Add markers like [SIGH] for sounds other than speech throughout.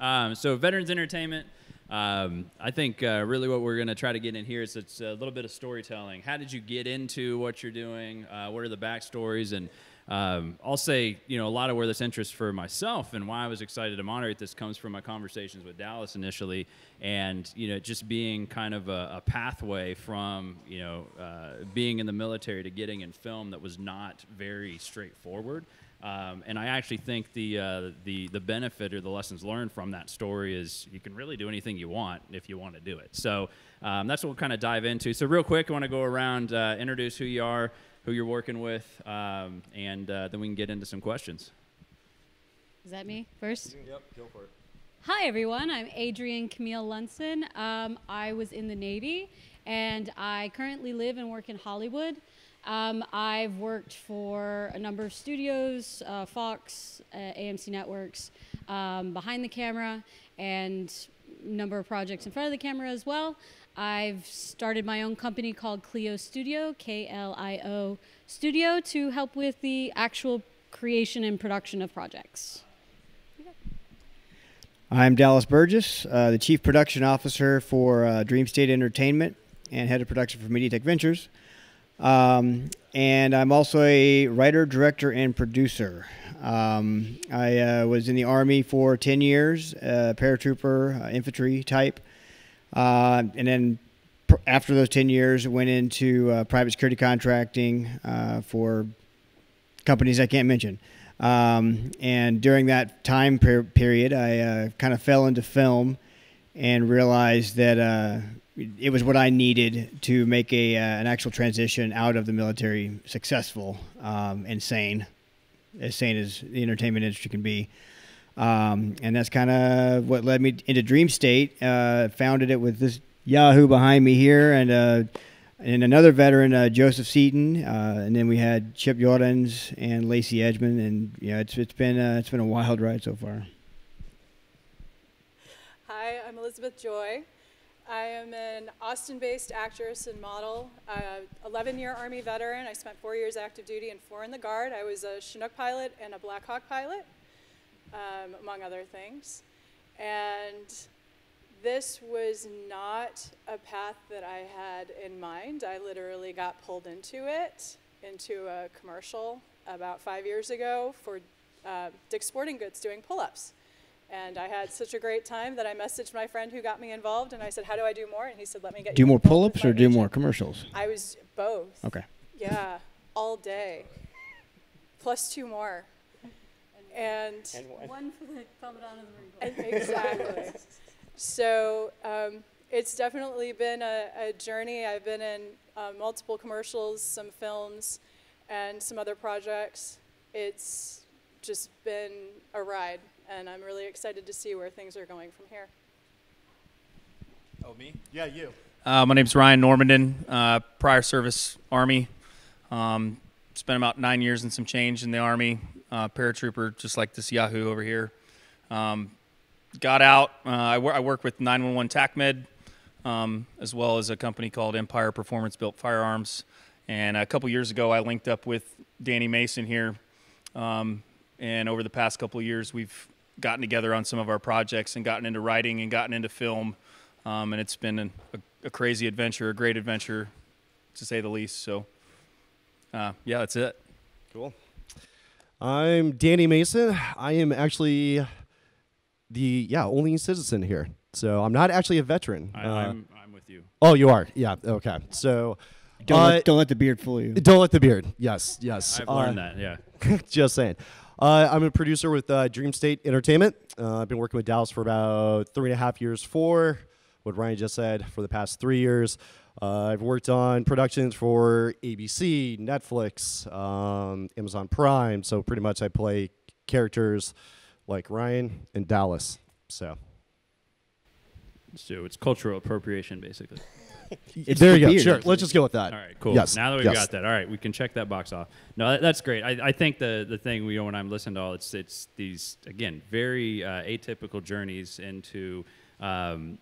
Um, so Veterans Entertainment. Um, I think uh, really what we're going to try to get in here is it's a little bit of storytelling. How did you get into what you're doing? Uh, what are the backstories? And um, I'll say, you know, a lot of where this interest for myself and why I was excited to moderate this comes from my conversations with Dallas initially, and you know, just being kind of a, a pathway from you know uh, being in the military to getting in film that was not very straightforward. Um, and I actually think the, uh, the, the benefit or the lessons learned from that story is you can really do anything you want if you want to do it. So um, that's what we'll kind of dive into. So, real quick, I want to go around, uh, introduce who you are, who you're working with, um, and uh, then we can get into some questions. Is that me first? Yep, go for it. Hi, everyone. I'm Adrienne Camille Lunson. Um, I was in the Navy, and I currently live and work in Hollywood. Um, I've worked for a number of studios, uh, Fox, uh, AMC Networks, um, behind the camera, and a number of projects in front of the camera as well. I've started my own company called Klio Studio, K L I O Studio, to help with the actual creation and production of projects. I'm Dallas Burgess, uh, the Chief Production Officer for uh, Dream State Entertainment and Head of Production for MediaTech Ventures. Um, and I'm also a writer, director, and producer. Um, I uh, was in the Army for 10 years, uh, paratrooper, uh, infantry type. Uh, and then after those 10 years, went into uh, private security contracting uh, for companies I can't mention. Um, and during that time per- period, I kind of fell into film and realized that it was what I needed to make a uh, an actual transition out of the military successful um, and sane, as sane as the entertainment industry can be. Um, and that's kind of what led me into Dream State. Uh, founded it with this Yahoo behind me here, and uh, and another veteran, uh, Joseph Seaton, uh, and then we had Chip Jordans and Lacey Edgman, and yeah, it's it's been uh, it's been a wild ride so far. Hi, I'm Elisabeth Joy. I am an Austin-based actress and model, uh, 11-year Army veteran. I spent four years active duty and four in the Guard. I was a Chinook pilot and a Black Hawk pilot, um, among other things. And this was not a path that I had in mind. I literally got pulled into it, into a commercial about five years ago for uh, Dick's Sporting Goods doing pull-ups. And I had such a great time that I messaged my friend who got me involved, and I said, "How do I do more?" And he said, "Let me get Do you more pull-ups or do more commercials? I was both. Okay. Yeah, all day, plus two more. And, One for the Commandant of the and exactly. so um, it's definitely been a, a journey. I've been in uh, multiple commercials, some films, and some other projects. It's just been a ride, and I'm really excited to see where things are going from here. Oh, me? Yeah, you. Uh, my name's Ryan Normandin, uh, prior service Army. Um, spent about nine years and some change in the Army, uh, paratrooper, just like this Yahoo over here. Um, got out. Uh, I, wor- I work with 911 TACMED, um, as well as a company called Empire Performance Built Firearms. And a couple years ago, I linked up with Danny Mason here. Um, and over the past couple of years, we've gotten together on some of our projects and gotten into writing and gotten into film. Um, and it's been an, a, a crazy adventure, a great adventure, to say the least. So, uh, yeah, that's it. Cool. I'm Danny Mason. I am actually the yeah only citizen here. So I'm not actually a veteran. I, Uh, I'm, I'm with you. oh, you are. Yeah. Okay. So Don't, uh, let, don't let the beard fool you. don't let the beard. Yes. Yes. I've Uh, learned that. Yeah. [LAUGHS] just saying. Uh, I'm a producer with uh, Dream State Entertainment. Uh, I've been working with Dallas for about three and a half years. For what Ryan just said, for the past three years, uh, I've worked on productions for ABC, Netflix, um, Amazon Prime. So pretty much, I play characters like Ryan and Dallas. So So it's cultural appropriation, basically. [LAUGHS] It's there the you go. Sure, let's just go with that. All right, cool. Yes. Now that we've yes. got that, all right, we can check that box off. No, that, that's great. I, I think the the thing you know when I'm listening to all it's it's these again very uh, atypical journeys into um,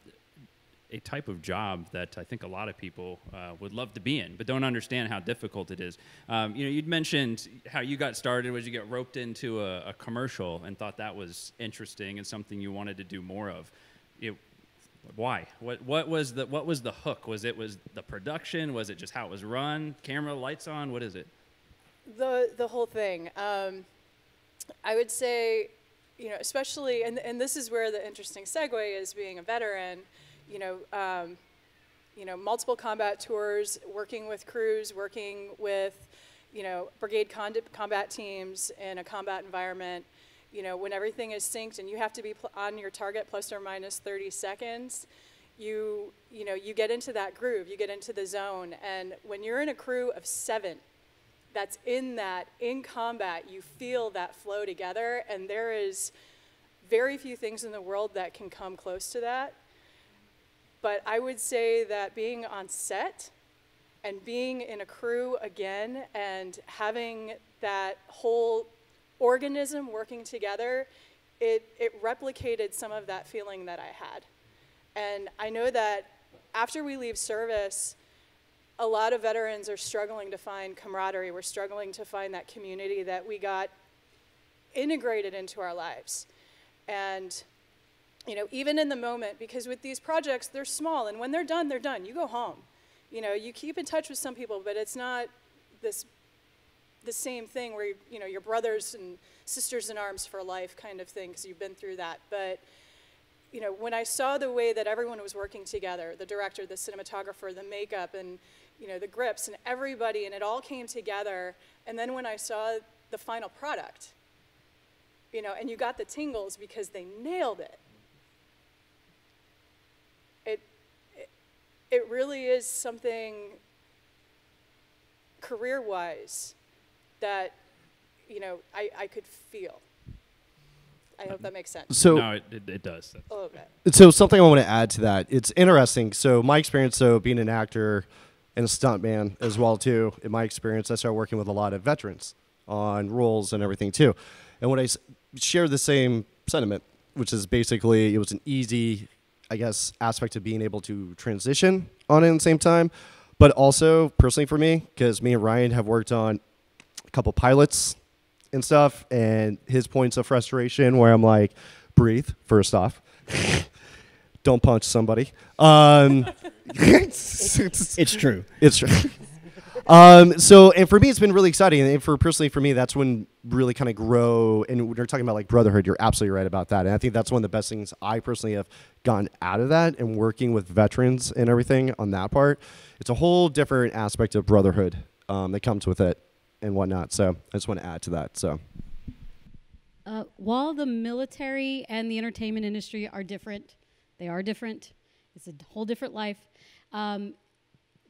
a type of job that I think a lot of people uh, would love to be in, but don't understand how difficult it is. Um, you know, you'd mentioned how you got started was you get roped into a, a, commercial and thought that was interesting and something you wanted to do more of. It, why? What what was the what was the hook? Was it was the production? Was it just how it was run? Camera, lights on? What is it? The the whole thing. Um, I would say, you know, especially and and this is where the interesting segue is being a veteran. You know, um, you know, multiple combat tours, working with crews, working with, you know, brigade combat teams in a combat environment you know, when everything is synced and you have to be on your target plus or minus 30 seconds, you, you know, you get into that groove, you get into the zone. And when you're in a crew of seven that's in that, in combat, you feel that flow together. And there is very few things in the world that can come close to that. But I would say that being on set and being in a crew again and having that whole organism working together, it, it replicated some of that feeling that I had. And I know that after we leave service, a lot of veterans are struggling to find camaraderie. We're struggling to find that community that we got integrated into our lives. And you know, even in the moment, because with these projects, they're small, and when they're done, they're done. You go home. You know, you keep in touch with some people, but it's not this the same thing where you know your brothers and sisters in arms for life kind of thing because you've been through that. But you know when I saw the way that everyone was working together, the director, the cinematographer, the makeup, and you know the grips and everybody, and it all came together. And then when I saw the final product, you know, and you got the tingles because they nailed it. It, it, it really is something career-wise that, you know, I, I could feel. I hope that makes sense. So no, it, it, it does. A little bit. So something I want to add to that. It's interesting. So my experience, so being an actor and a stuntman as well too. In my experience, I started working with a lot of veterans on roles and everything too. And when I share the same sentiment, which is basically it was an easy, I guess, aspect of being able to transition on it at the same time, but also personally for me, because me and Ryan have worked on a couple pilots and stuff, and his points of frustration where I'm like, breathe first off, [LAUGHS] don't punch somebody. Um, [LAUGHS] It's true. it's true. um, so, and for me, it's been really exciting. And for personally, for me, that's when really kind of grow. And when you're talking about like brotherhood, you're absolutely right about that. And I think that's one of the best things I personally have gotten out of that and working with veterans and everything on that part. It's a whole different aspect of brotherhood um, that comes with it and whatnot. So, I just want to add to that. So, Uh, while the military and the entertainment industry are different, they are different. It's a whole different life. Um,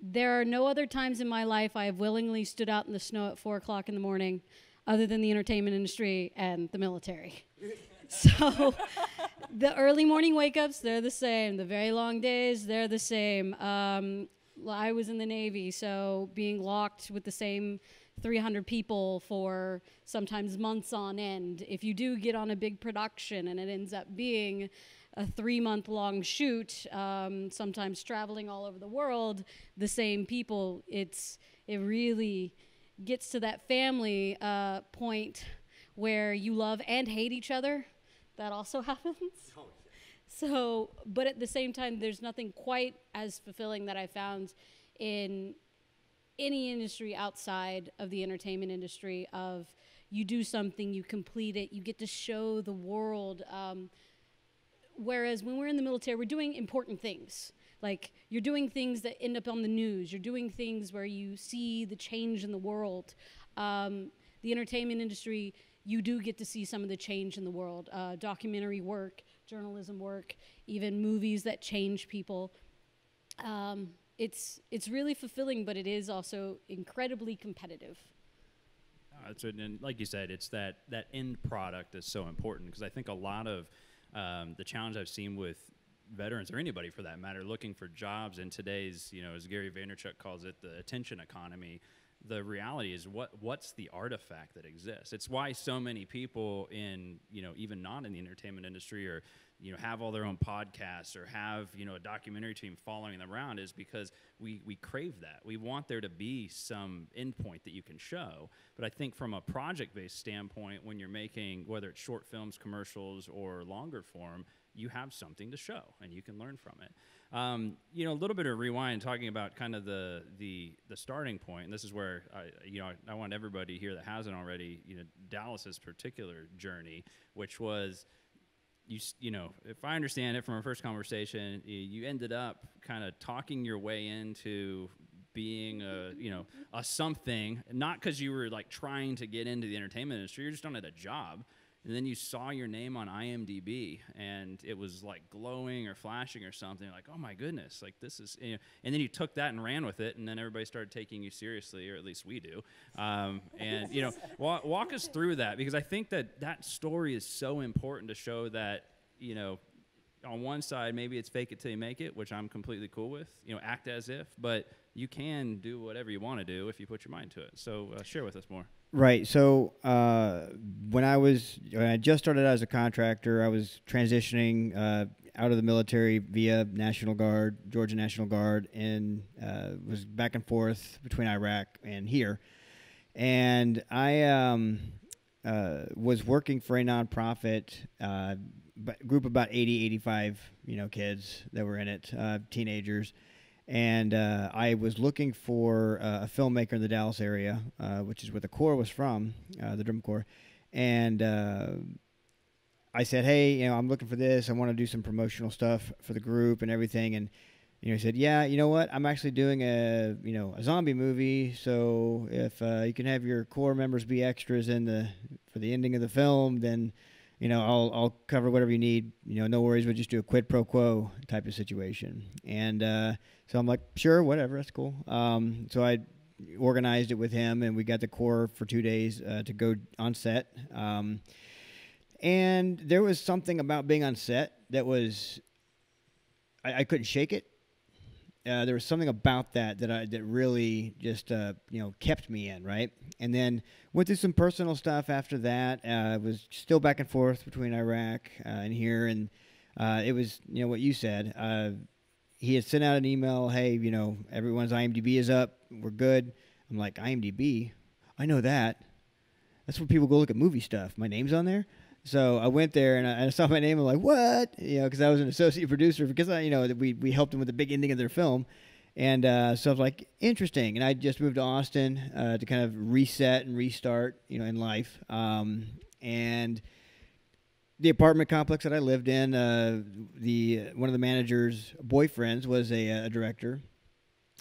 there are no other times in my life I have willingly stood out in the snow at four o'clock in the morning, other than the entertainment industry and the military. [LAUGHS] so, the early morning wake ups, they're the same. The very long days, they're the same. Um, I was in the Navy, so being locked with the same 300 people for sometimes months on end. If you do get on a big production and it ends up being a three month long shoot, um, sometimes traveling all over the world, the same people, it's, it really gets to that family uh, point where you love and hate each other. That also [LAUGHS] happens. So, but at the same time, there's nothing quite as fulfilling that I found in any industry outside of the entertainment industry of you do something, you complete it, you get to show the world. Um, whereas when we're in the military, we're doing important things. Like you're doing things that end up on the news. You're doing things where you see the change in the world. Um, the entertainment industry, you do get to see some of the change in the world. Uh, documentary work, journalism work, even movies that change people. Um, it's it's really fulfilling, but it is also incredibly competitive. Uh, it's, and like you said, it's that that end product is so important because I think a lot of um, the challenge I've seen with veterans or anybody for that matter looking for jobs in today's, you know, as Gary Vaynerchuk calls it, the attention economy. The reality is what what's the artifact that exists? It's why so many people in you know even not in the entertainment industry or you know have all their own podcasts or have you know a documentary team following them around is because we we crave that. We want there to be some endpoint that you can show. But i think from a project based standpoint when you're making whether it's short films commercials or longer form you have something to show and you can learn from it. Um, you know a little bit of rewind talking about kind of the the the starting point and this is where i you know i, I want everybody here that hasn't already you know dallas's particular journey which was you you know if I understand it from our first conversation, you ended up kind of talking your way into being a you know a something, not because you were like trying to get into the entertainment industry. You're just on at a job, and then you saw your name on IMDb and it was like glowing or flashing or something like oh my goodness like this is you know, and then you took that and ran with it and then everybody started taking you seriously or at least we do. Um, and you know [LAUGHS] walk, walk us through that because I think that that story is so important to show that you know on one side maybe it's fake it till you make it which I'm completely cool with you know act as if but you can do whatever you want to do if you put your mind to it. So uh, share with us more Right. So uh, when I was when I just started as a contractor, I was transitioning uh, out of the military via National Guard, Georgia National Guard, and uh, was back and forth between Iraq and here. And I um, uh, was working for a nonprofit uh, group about 80, 85, you know, kids that were in it, uh, teenagers and uh, I was looking for uh, a filmmaker in the Dallas area, uh, which is where the Corps was from, uh, the Drum Corps, and uh, I said, "Hey, you know, I'm looking for this. I want to do some promotional stuff for the group and everything." And you know, he said, "Yeah, you know what? I'm actually doing a you know a zombie movie. So if uh, you can have your Corps members be extras in the for the ending of the film, then." You know, I'll I'll cover whatever you need. You know, no worries. We'll just do a quid pro quo type of situation. And uh, so I'm like, sure, whatever, that's cool. Um, so I organized it with him, and we got the core for two days uh, to go on set. Um, and there was something about being on set that was I, I couldn't shake it. Uh, there was something about that that I that really just uh, you know kept me in right, and then went through some personal stuff after that. Uh, was still back and forth between Iraq uh, and here, and uh, it was you know what you said. Uh, he had sent out an email, hey, you know everyone's IMDb is up, we're good. I'm like IMDb, I know that. That's where people go look at movie stuff. My name's on there. So I went there and I, I saw my name. I'm like, what? You know, because I was an associate producer because I, you know, we we helped them with the big ending of their film, and uh, so I was like, interesting. And I just moved to Austin uh, to kind of reset and restart, you know, in life. Um, and the apartment complex that I lived in, uh, the one of the manager's boyfriends was a, a director,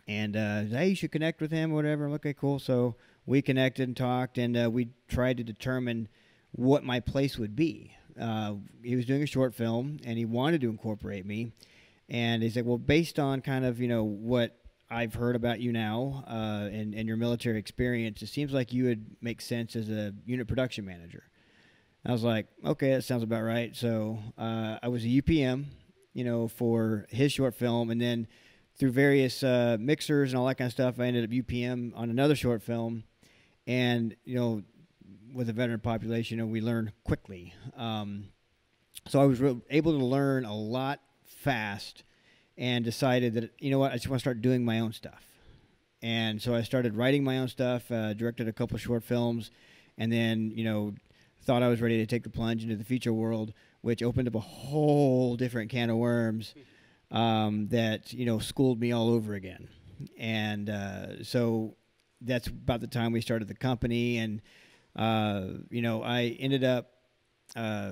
and uh, hey, you should connect with him or whatever. I'm like, okay, cool. So we connected and talked, and uh, we tried to determine what my place would be. Uh, he was doing a short film and he wanted to incorporate me. And he said, well, based on kind of, you know, what I've heard about you now uh, and, and your military experience, it seems like you would make sense as a unit production manager. I was like, okay, that sounds about right. So uh, I was a UPM, you know, for his short film. And then through various uh, mixers and all that kind of stuff, I ended up UPM on another short film. And, you know, with a veteran population, and we learn quickly. Um, so I was re- able to learn a lot fast, and decided that you know what I just want to start doing my own stuff. And so I started writing my own stuff, uh, directed a couple short films, and then you know thought I was ready to take the plunge into the feature world, which opened up a whole different can of worms um, that you know schooled me all over again. And uh, so that's about the time we started the company and uh, you know, I ended up, uh,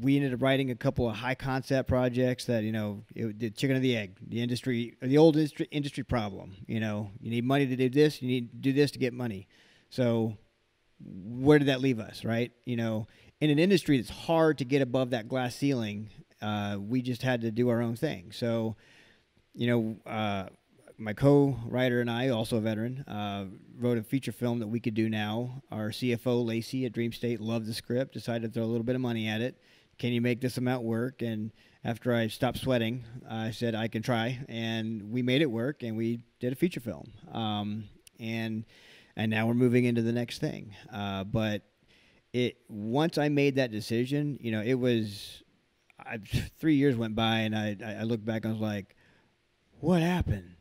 we ended up writing a couple of high concept projects that, you know, it, the chicken or the egg, the industry, the old industry, industry problem. You know, you need money to do this, you need to do this to get money. So, where did that leave us, right? You know, in an industry that's hard to get above that glass ceiling, uh, we just had to do our own thing. So, you know, uh, my co-writer and I, also a veteran, uh, wrote a feature film that we could do now. Our CFO Lacey at Dream State loved the script, decided to throw a little bit of money at it. Can you make this amount work? And after I stopped sweating, I said I can try, and we made it work, and we did a feature film. Um, and and now we're moving into the next thing. Uh, but it once I made that decision, you know, it was I, [LAUGHS] three years went by, and I, I looked back and I was like, what happened?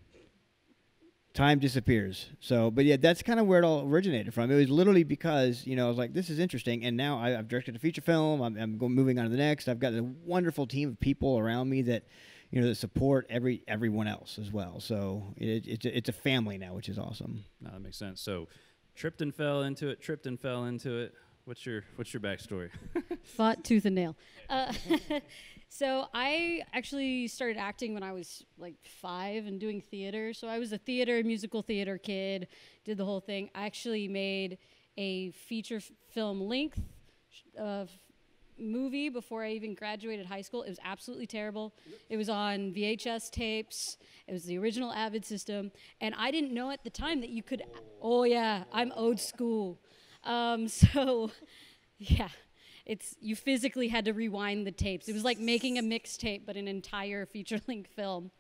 Time disappears. So, but yeah, that's kind of where it all originated from. It was literally because you know I was like, this is interesting, and now I, I've directed a feature film. I'm, I'm going, moving on to the next. I've got a wonderful team of people around me that you know that support every everyone else as well. So it, it's a, it's a family now, which is awesome. No, that makes sense. So, tripped and fell into it. Tripped and fell into it. What's your What's your backstory? Fought tooth and nail. Uh, [LAUGHS] so I actually started acting when I was like five and doing theater. So I was a theater, musical theater kid, did the whole thing. I actually made a feature film length uh, movie before I even graduated high school. It was absolutely terrible. It was on VHS tapes. It was the original Avid system, and I didn't know at the time that you could. Oh yeah, I'm old school. Um, [LAUGHS] so, [LAUGHS] yeah, it's you physically had to rewind the tapes. It was like making a mixtape, but an entire feature-length [LAUGHS] film.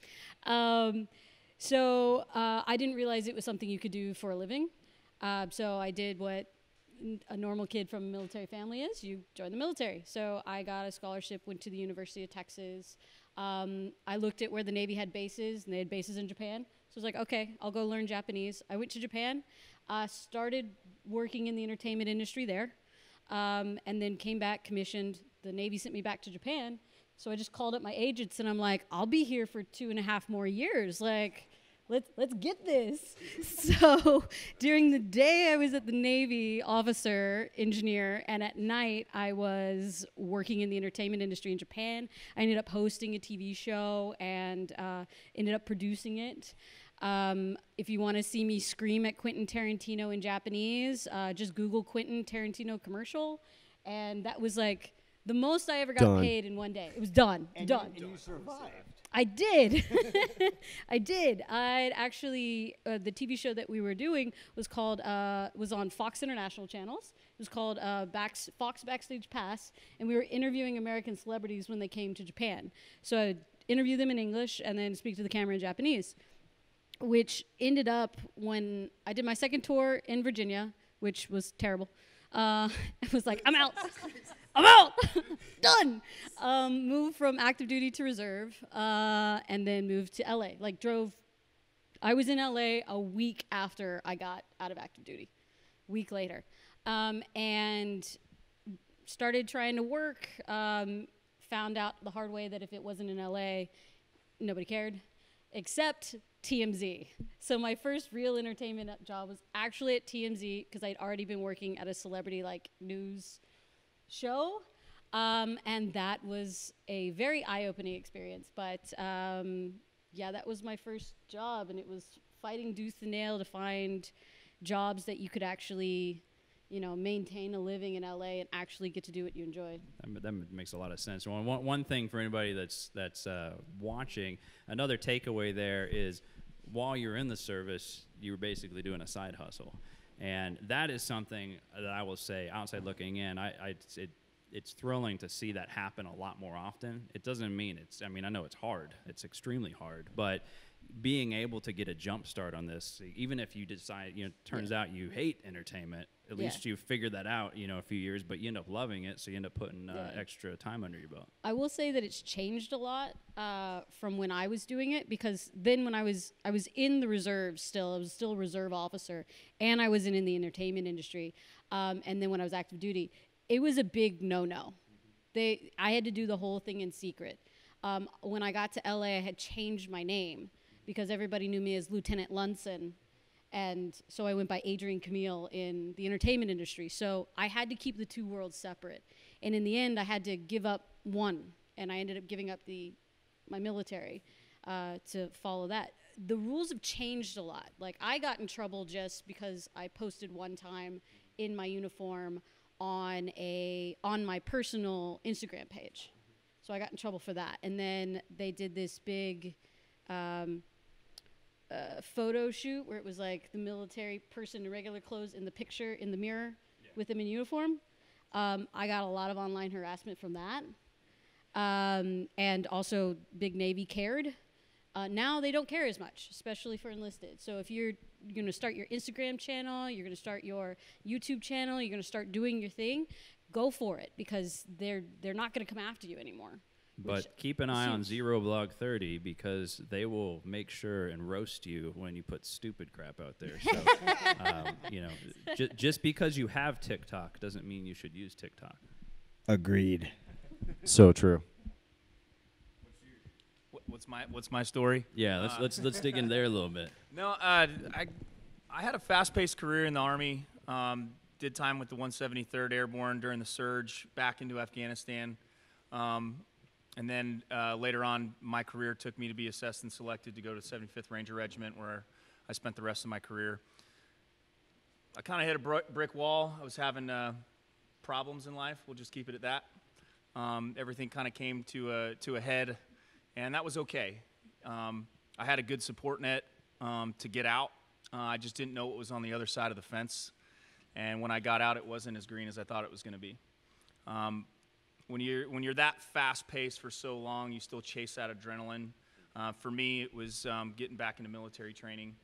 Um, so uh, I didn't realize it was something you could do for a living. Uh, so I did what a normal kid from a military family is. You join the military. So I got a scholarship, went to the University of Texas. Um, I looked at where the Navy had bases, and they had bases in Japan. So I was like, okay, I'll go learn Japanese. I went to Japan, uh, started working in the entertainment industry there, um, and then came back, commissioned. The Navy sent me back to Japan. So I just called up my agents, and I'm like, I'll be here for two and a half more years. Like, let's let's get this. [LAUGHS] so during the day I was at the Navy officer engineer, and at night I was working in the entertainment industry in Japan. I ended up hosting a TV show and uh, ended up producing it. Um, if you want to see me scream at Quentin Tarantino in Japanese, uh, just Google Quentin Tarantino commercial, and that was like the most I ever got Done. paid in one day. It was done, done. you survived. I did. [LAUGHS] [LAUGHS] I did. I'd actually uh, the TV show that we were doing was called uh, was on Fox International channels. It was called uh, Backs, Fox Backstage Pass, and we were interviewing American celebrities when they came to Japan. So I'd interview them in English and then speak to the camera in Japanese, which ended up when I did my second tour in Virginia, which was terrible. Uh, [LAUGHS] it was like I'm out. [LAUGHS] I'm out. [LAUGHS] Done. Um, moved from active duty to reserve, uh, and then moved to LA. Like drove. I was in LA a week after I got out of active duty. Week later, um, and started trying to work. Um, found out the hard way that if it wasn't in LA, nobody cared, except TMZ. So my first real entertainment job was actually at TMZ because I'd already been working at a celebrity like news show. Um, and that was a very eye opening experience. But um, yeah, that was my first job, and it was fighting tooth and nail to find jobs that you could actually, you know, maintain a living in LA and actually get to do what you enjoy. That, that makes a lot of sense. One, one, thing for anybody that's that's uh, watching, another takeaway there is, while you're in the service, you're basically doing a side hustle, and that is something that I will say, outside looking in, I, I it, it's thrilling to see that happen a lot more often. It doesn't mean it's. I mean, I know it's hard. It's extremely hard, but being able to get a jump start on this, even if you decide, you know, turns out you hate entertainment, at Yeah. least you figure that out, you know, a few years, but you end up loving it, so you end up putting uh, Yeah. extra time under your belt. I will say that it's changed a lot uh, from when I was doing it because then when I was I was in the reserves still I was still a reserve officer and I wasn't in the entertainment industry um, and then when I was active duty it was a big no no they I had to do the whole thing in secret um, when I got to LA I had changed my name because everybody knew me as Lieutenant Lunson and so I went by Adrienne Camille in the entertainment industry. So I had to keep the two worlds separate, and in the end, I had to give up one, and I ended up giving up the my military uh, to follow that. The rules have changed a lot. Like I got in trouble just because I posted one time in my uniform on a on my personal Instagram page. So I got in trouble for that, and then they did this big. Um, uh, photo shoot where it was like the military person in regular clothes in the picture in the mirror with them in uniform. Um, I got a lot of online harassment from that. Um, and also, Big Navy cared. Uh, now they don't care as much, especially for enlisted. So if you're going to start your Instagram channel, you're going to start your YouTube channel, you're going to start doing your thing, go for it because they're they're not going to come after you anymore. But keep an eye on Zero Blog 30 because they will make sure and roast you when you put stupid crap out there. So, [LAUGHS] um, you know, j- just because you have TikTok doesn't mean you should use TikTok. Agreed. So true. What's my What's my story? Yeah, let's let's let's dig in there a little bit. [LAUGHS] No, uh, I I had a fast-paced career in the Army. Um, did time with the 173rd Airborne during the surge back into Afghanistan. Um, and then uh, later on, my career took me to be assessed and selected to go to 75th Ranger Regiment, where I spent the rest of my career. I kind of hit a bro- brick wall. I was having uh, problems in life. We'll just keep it at that. Um, everything kind of came to a, to a head, and that was okay. Um, I had a good support net um, to get out. Uh, I just didn't know what was on the other side of the fence. And when I got out, it wasn't as green as I thought it was going to be. Um, when you're when you're that fast paced for so long, you still chase that adrenaline. Uh, for me, it was um, getting back into military training,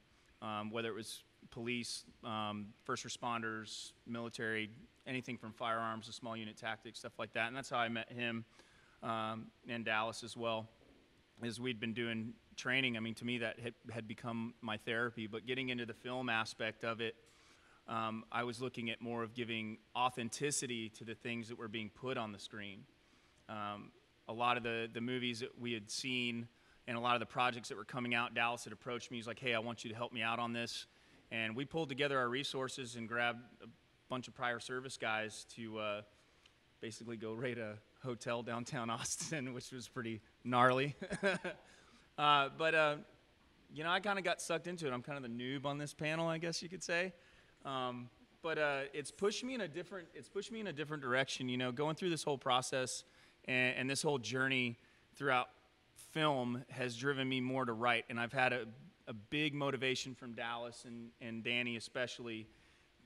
um, whether it was police, um, first responders, military, anything from firearms to small unit tactics, stuff like that. And that's how I met him um, in Dallas as well. As we'd been doing training, I mean, to me that had, had become my therapy. But getting into the film aspect of it, um, I was looking at more of giving authenticity to the things that were being put on the screen. Um, a lot of the, the movies that we had seen and a lot of the projects that were coming out, Dallas had approached me. He's like, hey, I want you to help me out on this. And we pulled together our resources and grabbed a bunch of prior service guys to uh, basically go [LAUGHS] raid a hotel downtown [LAUGHS] Austin, which was pretty gnarly. [LAUGHS] uh, but, uh, you know, I kind of got sucked into it. I'm kind of the noob on this panel, I guess you could say. Um, but uh, it's pushed me in a different it's pushed me in a different direction. You know, going through this whole process and, and this whole journey throughout film has driven me more to write, and I've had a, a big motivation from Dallas and, and Danny especially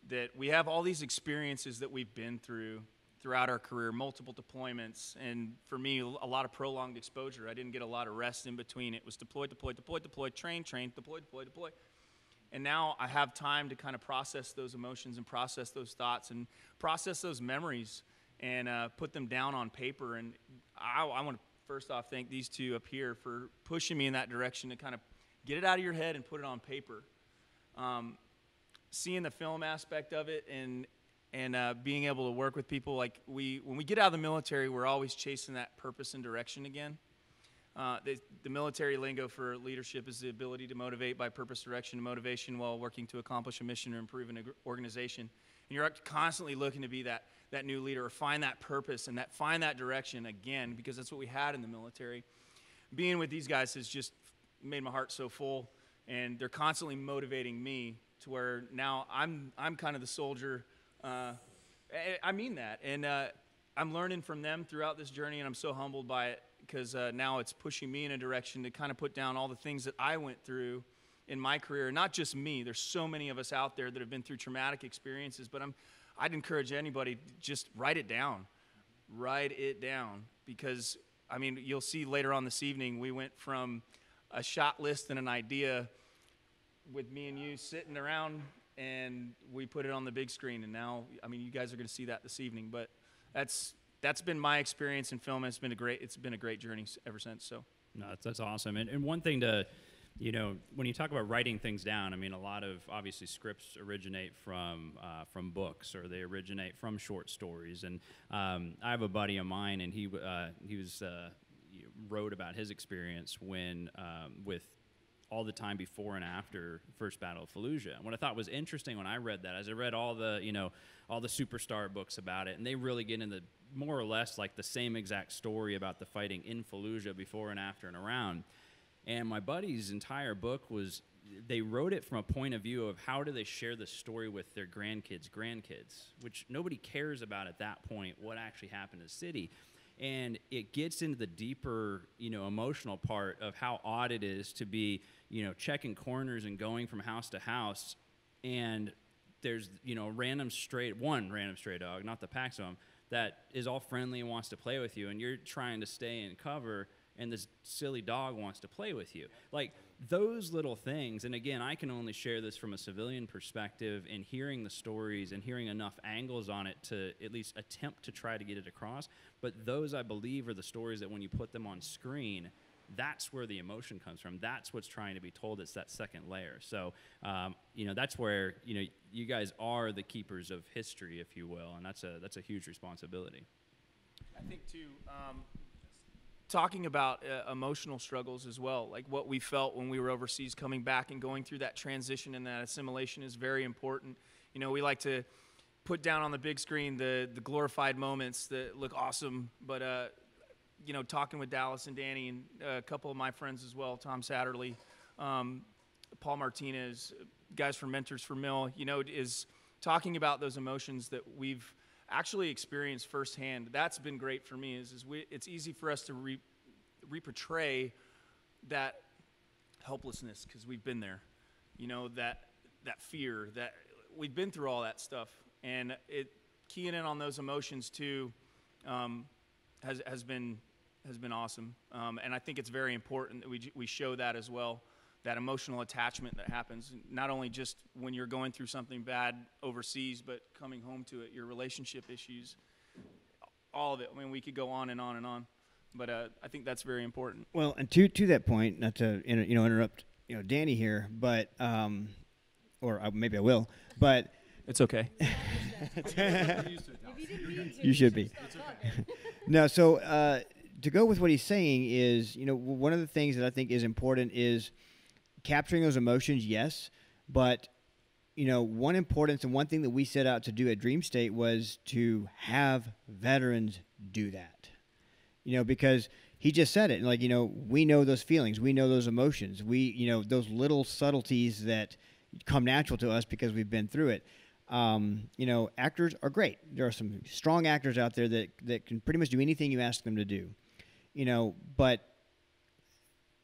that we have all these experiences that we've been through throughout our career, multiple deployments, and for me, a lot of prolonged exposure. I didn't get a lot of rest in between. It was deploy, deploy, deploy, deploy, train, train, deploy, deploy, deploy. And now I have time to kind of process those emotions and process those thoughts and process those memories and uh, put them down on paper. And I, I want to first off thank these two up here for pushing me in that direction to kind of get it out of your head and put it on paper. Um, seeing the film aspect of it and and uh, being able to work with people like we when we get out of the military we're always chasing that purpose and direction again uh, the, the military lingo for leadership is the ability to motivate by purpose direction and motivation while working to accomplish a mission or improve an organization. And you're constantly looking to be that that new leader or find that purpose and that find that direction again because that's what we had in the military. Being with these guys has just made my heart so full and they're constantly motivating me to where now I'm I'm kind of the soldier. Uh, I- I mean that, and uh, I'm learning from them throughout this journey, and I'm so humbled by it because uh, now it's pushing me in a direction to kind of put down all the things that I went through in my career. Not just me. There's so many of us out there that have been through traumatic experiences, but I'm I'd encourage anybody just write it down, write it down because I mean you'll see later on this evening we went from a shot list and an idea with me and you sitting around and we put it on the big screen and now i mean you guys are going to see that this evening but that's that's been my experience in film it's been a great it's been a great journey ever since so No, that's, that's awesome. And, and one thing to, you know, when you talk about writing things down, I mean, a lot of obviously scripts originate from uh, from books or they originate from short stories. And um, I have a buddy of mine, and he uh, he was uh, wrote about his experience when um, with all the time before and after First Battle of Fallujah. And what I thought was interesting when I read that, as I read all the, you know, all the superstar books about it, and they really get into more or less like the same exact story about the fighting in Fallujah before and after and around. And my buddy's entire book was they wrote it from a point of view of how do they share the story with their grandkids, grandkids, which nobody cares about at that point what actually happened in the city and it gets into the deeper you know emotional part of how odd it is to be you know checking corners and going from house to house and there's you know random stray one random stray dog not the packs of them that is all friendly and wants to play with you and you're trying to stay in cover and this silly dog wants to play with you like those little things, and again, I can only share this from a civilian perspective and hearing the stories and hearing enough angles on it to at least attempt to try to get it across. But those, I believe, are the stories that when you put them on screen, that's where the emotion comes from. That's what's trying to be told. It's that second layer. So, um, you know, that's where you know you guys are the keepers of history, if you will, and that's a that's a huge responsibility. I think too, um, talking about uh, emotional struggles as well, like what we felt when we were overseas, coming back and going through that transition and that assimilation is very important. You know, we like to put down on the big screen the the glorified moments that look awesome, but uh, you know, talking with Dallas and Danny and a couple of my friends as well, Tom Satterly, um, Paul Martinez, guys from Mentors for Mill, you know, is talking about those emotions that we've actually experienced firsthand. That's been great for me. Is, is we, it's easy for us to re, reportray that helplessness because we've been there. You know that that fear that we've been through all that stuff, and it keying in on those emotions too um, has has been has been awesome. Um, and I think it's very important that we we show that as well that emotional attachment that happens not only just when you're going through something bad overseas but coming home to it your relationship issues all of it i mean we could go on and on and on but uh, i think that's very important Well, and to to that point, not to inter, you know interrupt you know Danny here, but um, or uh, maybe I will, but it's okay [LAUGHS] you should be. [LAUGHS] no, so uh, to go with what he's saying is, you know, one of the things that I think is important is capturing those emotions, yes, but you know, one importance and one thing that we set out to do at Dream State was to have veterans do that. You know, because he just said it, like you know, we know those feelings, we know those emotions, we you know those little subtleties that come natural to us because we've been through it. Um, you know, actors are great. There are some strong actors out there that that can pretty much do anything you ask them to do. You know, but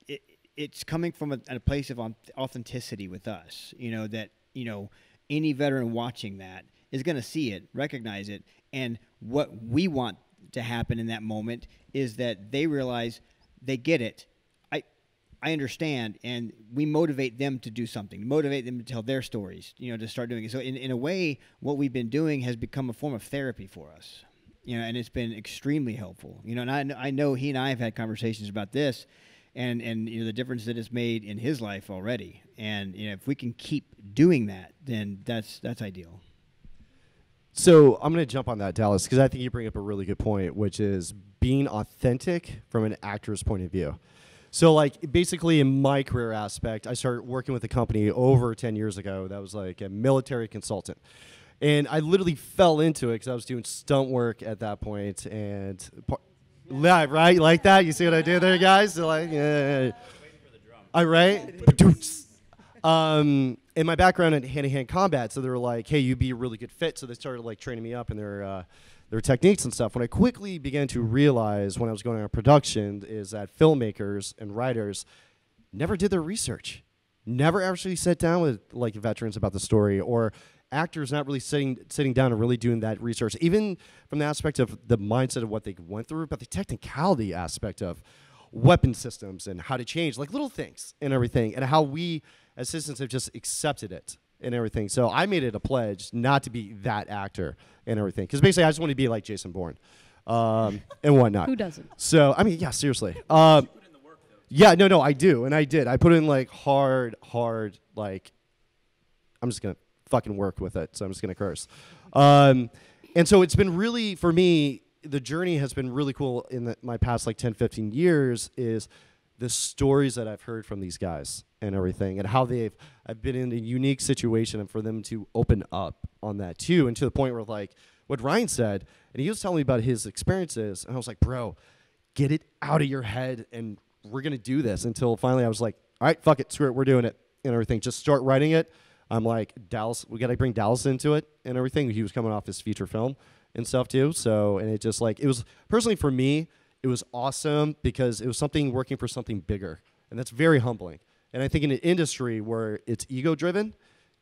it, it's coming from a, a place of authenticity with us. You know that you know any veteran watching that is going to see it, recognize it, and what we want to happen in that moment is that they realize they get it. I I understand, and we motivate them to do something, motivate them to tell their stories. You know, to start doing it. So in in a way, what we've been doing has become a form of therapy for us you know, and it's been extremely helpful. You know, and I, I know he and I have had conversations about this, and and you know the difference that it's made in his life already. And you know, if we can keep doing that, then that's that's ideal. So I'm going to jump on that, Dallas, because I think you bring up a really good point, which is being authentic from an actor's point of view. So, like, basically, in my career aspect, I started working with a company over 10 years ago that was like a military consultant. And I literally fell into it because I was doing stunt work at that point, and par- live, right? Like that? You see what I did there, guys? They're like, yeah. I right? um, and my background in hand-to-hand combat, so they were like, "Hey, you'd be a really good fit." So they started like training me up in their uh, their techniques and stuff. When I quickly began to realize when I was going on production is that filmmakers and writers never did their research, never actually sat down with like veterans about the story, or actors not really sitting sitting down and really doing that research, even from the aspect of the mindset of what they went through, but the technicality aspect of weapon systems and how to change, like little things and everything, and how we as citizens have just accepted it and everything. So I made it a pledge not to be that actor and everything, because basically I just want to be like Jason Bourne um, [LAUGHS] and whatnot. Who doesn't? So I mean, yeah, seriously. Um, yeah, no, no, I do, and I did. I put in like hard, hard, like I'm just gonna fucking work with it. So I'm just gonna curse. Um, and so it's been really for me. The journey has been really cool in the, my past like 10, 15 years. Is the stories that I've heard from these guys and everything, and how they've I've been in a unique situation, and for them to open up on that too, and to the point where like what Ryan said, and he was telling me about his experiences, and I was like, bro, get it out of your head, and we're gonna do this. Until finally, I was like, all right, fuck it, screw it, we're doing it, and everything. Just start writing it. I'm like Dallas, we gotta bring Dallas into it and everything. He was coming off his feature film and stuff too. So, and it just like it was personally for me, it was awesome because it was something working for something bigger, and that's very humbling. And I think in an industry where it's ego driven,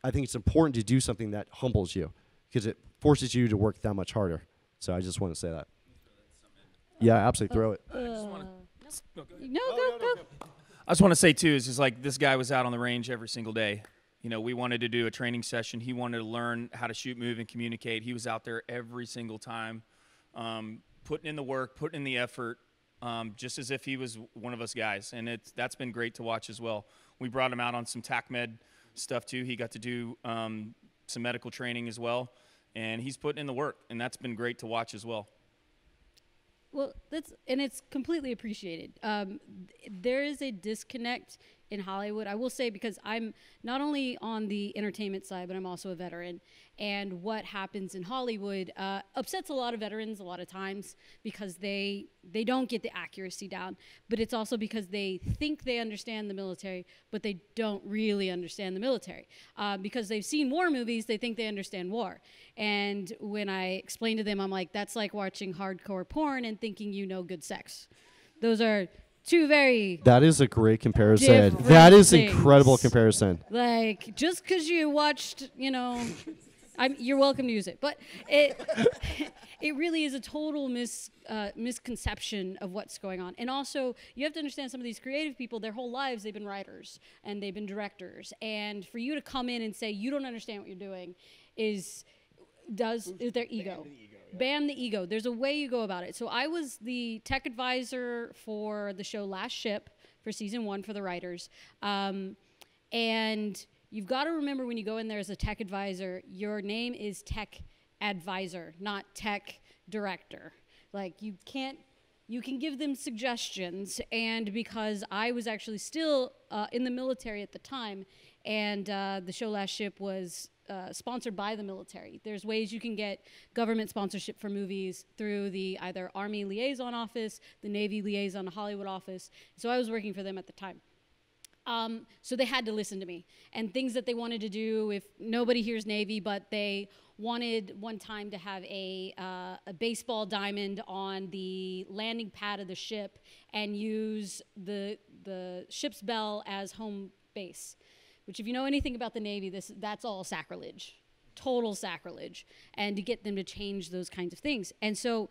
I think it's important to do something that humbles you because it forces you to work that much harder. So I just want to say that. Yeah, absolutely. Throw it. Uh, no, go, go. I just want to say too is just like this guy was out on the range every single day. You know, we wanted to do a training session. He wanted to learn how to shoot, move, and communicate. He was out there every single time, um, putting in the work, putting in the effort, um, just as if he was one of us guys. And it's that's been great to watch as well. We brought him out on some TACMED stuff too. He got to do um, some medical training as well, and he's putting in the work, and that's been great to watch as well. Well, that's and it's completely appreciated. Um, th- there is a disconnect in Hollywood. I will say because I'm not only on the entertainment side, but I'm also a veteran. And what happens in Hollywood uh, upsets a lot of veterans a lot of times because they they don't get the accuracy down. But it's also because they think they understand the military, but they don't really understand the military uh, because they've seen war movies. They think they understand war. And when I explain to them, I'm like, that's like watching hardcore porn and thinking you know good sex. Those are two very That is a great comparison. Different That is things. incredible comparison. like just because you watched you know [LAUGHS] I'm, you're welcome to use it but it [LAUGHS] it really is a total mis, uh, misconception of what's going on and also you have to understand some of these creative people their whole lives they've been writers and they've been directors and for you to come in and say you don't understand what you're doing is does is their ego ban the ego there's a way you go about it so i was the tech advisor for the show last ship for season one for the writers um, and you've got to remember when you go in there as a tech advisor, your name is tech advisor, not tech director. Like you can't, you can give them suggestions. And because I was actually still uh, in the military at the time, and uh, the show Last Ship was uh, sponsored by the military. There's ways you can get government sponsorship for movies through the either Army Liaison Office, the Navy Liaison Hollywood Office. So I was working for them at the time. Um, so they had to listen to me and things that they wanted to do. If nobody hears Navy, but they wanted one time to have a, uh, a baseball diamond on the landing pad of the ship and use the the ship's bell as home base. Which, if you know anything about the Navy, this that's all sacrilege, total sacrilege, and to get them to change those kinds of things. And so,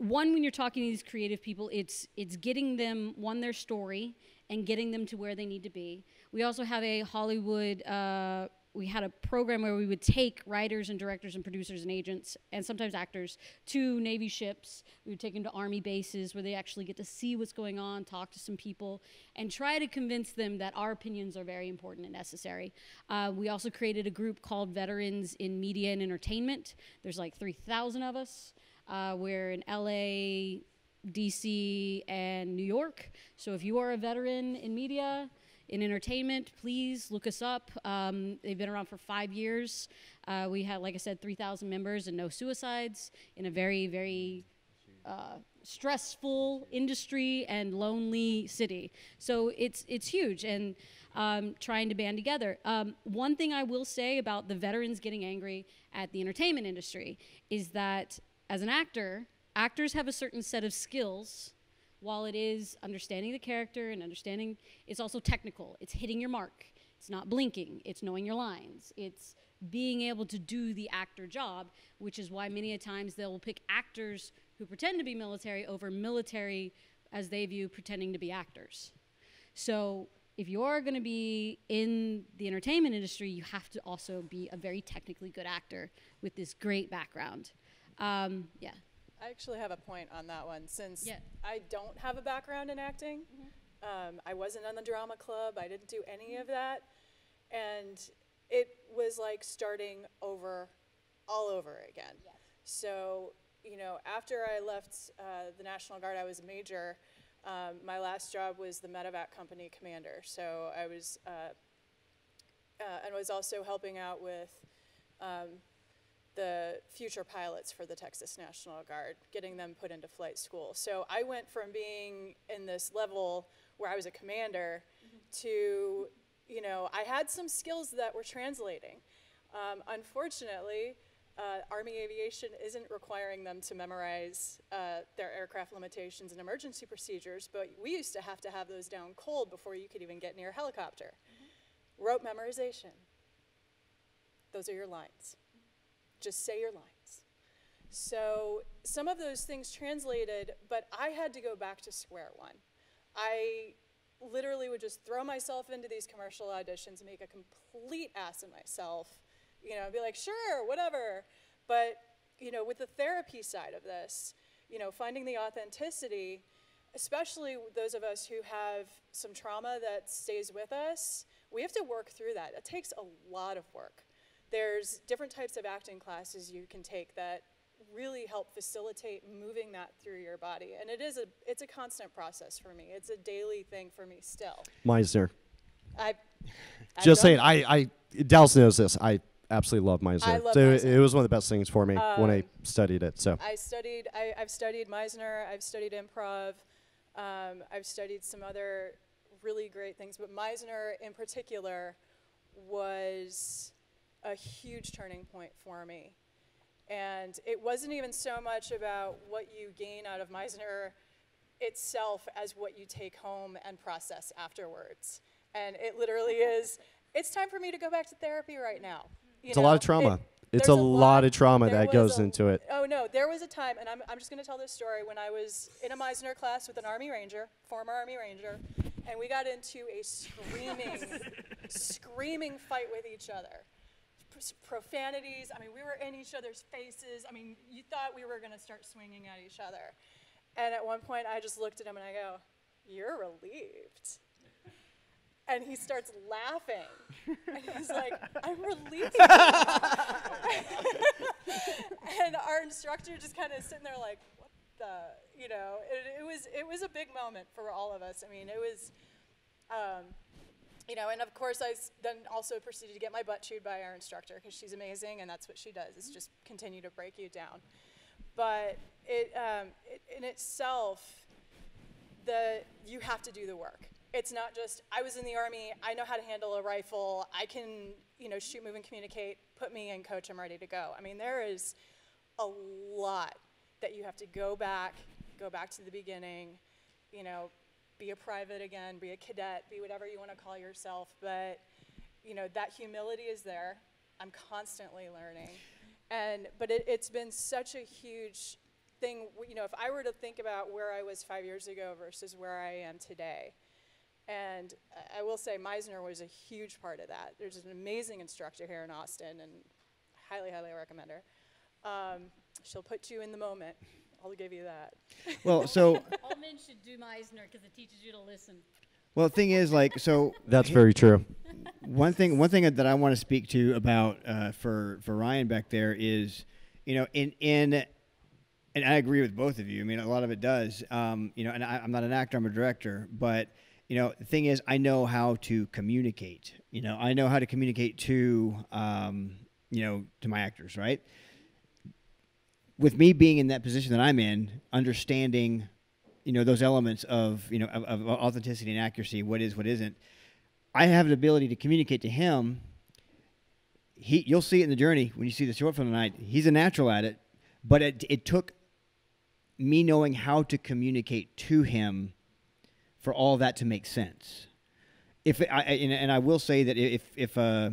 one when you're talking to these creative people it's it's getting them one their story and getting them to where they need to be we also have a hollywood uh, we had a program where we would take writers and directors and producers and agents and sometimes actors to navy ships. We would take them to army bases where they actually get to see what's going on talk to some people and try to convince them that our opinions are very important and necessary. Uh, we also created a group called veterans in media and entertainment. There's like 3000 of us uh, we're in LA, DC, and New York. So if you are a veteran in media, in entertainment, please look us up. Um, they've been around for five years. Uh, we had, like I said, 3,000 members and no suicides in a very, very uh, stressful industry and lonely city. So it's it's huge and um, trying to band together. Um, one thing I will say about the veterans getting angry at the entertainment industry is that as an actor, actors have a certain set of skills. While it is understanding the character and understanding, it's also technical. It's hitting your mark. It's not blinking. It's knowing your lines. It's being able to do the actor job, which is why many a times they'll pick actors who pretend to be military over military as they view pretending to be actors. So if you're going to be in the entertainment industry, you have to also be a very technically good actor with this great background. Um, yeah. I actually have a point on that one since Yeah. I don't have a background in acting. Um, I wasn't on the drama club. I didn't do any of that. And it was like starting over, all over again. So, you know, after I left uh, the National Guard, I was a major. Um, my last job was the medevac company commander. So I was, uh, uh, and was also helping out with um, the future pilots for the Texas National Guard, getting them put into flight school. So I went from being in this level where I was a commander to, you know, I had some skills that were translating. Um, unfortunately, uh, Army Aviation isn't requiring them to memorize uh, their aircraft limitations and emergency procedures, but we used to have to have those down cold before you could even get near a helicopter. Rote memorization. Those are your lines. Just say your lines. So some of those things translated, but I had to go back to square one. I literally would just throw myself into these commercial auditions, make a complete ass of myself, you know, be like, sure, whatever. But, you know, with the therapy side of this, you know, finding the authenticity, especially those of us who have some trauma that stays with us, we have to work through that. It takes a lot of work. There's different types of acting classes you can take that really help facilitate moving that through your body. And it is a it's a constant process for me. It's a daily thing for me still. Meisner. I I've Just saying, I, I Dallas knows this. I absolutely love Meisner. I love so it- Meisner. it was one of the best things for me when I Um, studied it. So I studied, I, I've studied Meisner, I've studied improv, um, I've studied some other really great things, but Meisner in particular was a huge turning point for me. And it wasn't even so much about what you gain out of Meisner itself as what you take home and process afterwards. And it literally is, it's time for me to go back to therapy right now. You It's a lot of trauma. it- It's there's a lot of trauma that goes a- into it. Oh no, there was a time, and I'm, I'm just going to tell this story. When I was in a Meisner class with an Army Ranger, former Army Ranger, and we got into a screaming, [LAUGHS] screaming fight with each other. Profanities. I mean, we were in each other's faces. I mean, you thought we were going to start swinging at each other. And at one point, I just looked at him and I go, "You're relieved." And he starts laughing. And he's like, I'm relieved. [LAUGHS] and our instructor just kind of sitting there like, what the, you know, it, it was it was a big moment for all of us. I mean, it was, um, you know, and of course I then also proceeded to get my butt chewed by our instructor because she's amazing and that's what she does is just continue to break you down. But it, um, it in itself, the you have to do the work. It's not just I was in the army, I know how to handle a rifle, I can, you know, shoot, move and communicate, put me in coach, I'm ready to go. I mean, there is a lot that you have to go back, go back to the beginning, you know, be a private again, be a cadet, be whatever you want to call yourself, but you know, that humility is there. I'm constantly learning. And but it, it's been such a huge thing, you know, if I were to think about where I was 5 years ago versus where I am today, and I- I will say Meisner was a huge part of that. There's an amazing instructor here in Austin, and highly, highly recommend her. Um, she'll put you in the moment. I'll give you that. [LAUGHS] Well, so [LAUGHS] All men should do Meisner because it teaches you to listen. well, the thing is, like, so That's very true. one thing one thing that I want to speak to about uh, for for Ryan back there is, you know, in in and I agree with both of you. I mean, a lot of it does. Um, you know, and I, I'm not an actor; I'm a director. But you know, the thing is, I know how to communicate. You know, I know how to communicate to um, you know to my actors, right? With me being in that position that I'm in, understanding, you know, those elements of you know of, of authenticity and accuracy, what is, what isn't. I have the ability to communicate to him. He, you'll see it in the journey when you see the short film tonight. He's a natural at it, but it, it took me knowing how to communicate to him for all that to make sense. If I and, and I will say that if if uh,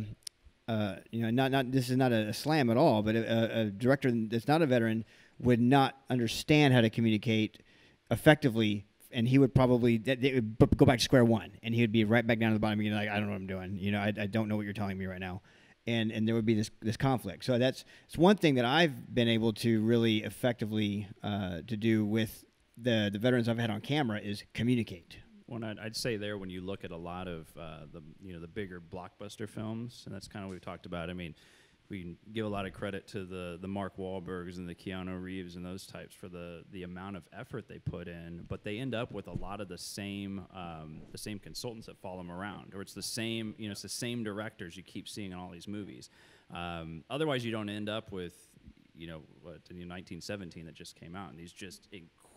uh, you know not not this is not a, slam at all, but a, a director that's not a veteran would not understand how to communicate effectively, and he would probably would go back to square one, and he would be right back down to the bottom again, like I don't know what I'm doing, you know, I, I don't know what you're telling me right now, and and there would be this this conflict. So that's it's one thing that I've been able to really effectively uh, to do with the the veterans I've had on camera is communicate. Well, I'd, I'd say there when you look at a lot of uh, the you know the bigger blockbuster films, and that's kind of what we've talked about. I mean, we give a lot of credit to the the Mark Wahlbergs and the Keanu Reeves and those types for the the amount of effort they put in, but they end up with a lot of the same um, the same consultants that follow them around, or it's the same you know it's the same directors you keep seeing in all these movies. Um, otherwise, you don't end up with you know what in 1917 that just came out, and these just incredible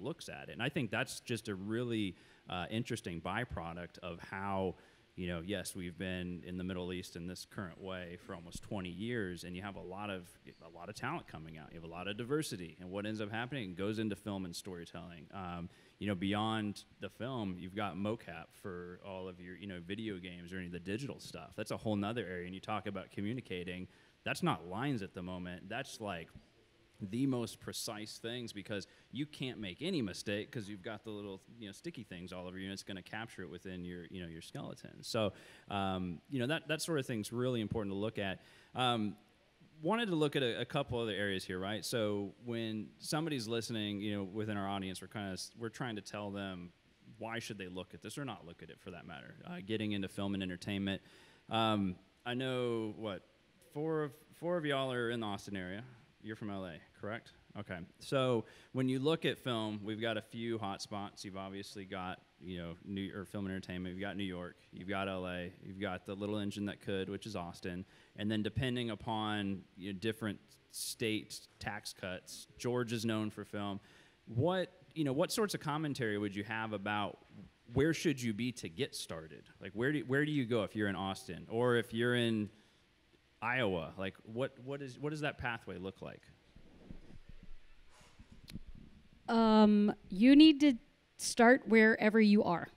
looks at it. And I think that's just a really uh, interesting byproduct of how you know yes we've been in the Middle East in this current way for almost 20 years, and you have a lot of a lot of talent coming out. You have a lot of diversity, and what ends up happening goes into film and storytelling. Um, you know, beyond the film, you've got mocap for all of your, you know, video games or any of the digital stuff. That's a whole nother area. And you talk about communicating. That's not lines at the moment. That's like the most precise things because you can't make any mistake because you've got the little you know sticky things all over you and it's going to capture it within your you know your skeleton. So um, you know that that sort of thing's really important to look at. Um, wanted to look at a, a, couple other areas here right? So when somebody's listening you know within our audience we're kind of we're trying to tell them why should they look at this or not look at it for that matter uh, getting into film and entertainment. Um, i know what four of four of y'all are in the austin area you're from LA, correct? Okay. So when you look at film, we've got a few hot spots. You've obviously got, you know, New or film entertainment. You've got New York. You've got LA. You've got the little engine that could, which is Austin. And then depending upon you know, different state tax cuts, George is known for film. What you know, what sorts of commentary would you have about where should you be to get started? Like where do where do you go if you're in Austin or if you're in Iowa? Like, what, what, is, what does that pathway look like? Um, you need to start wherever you are.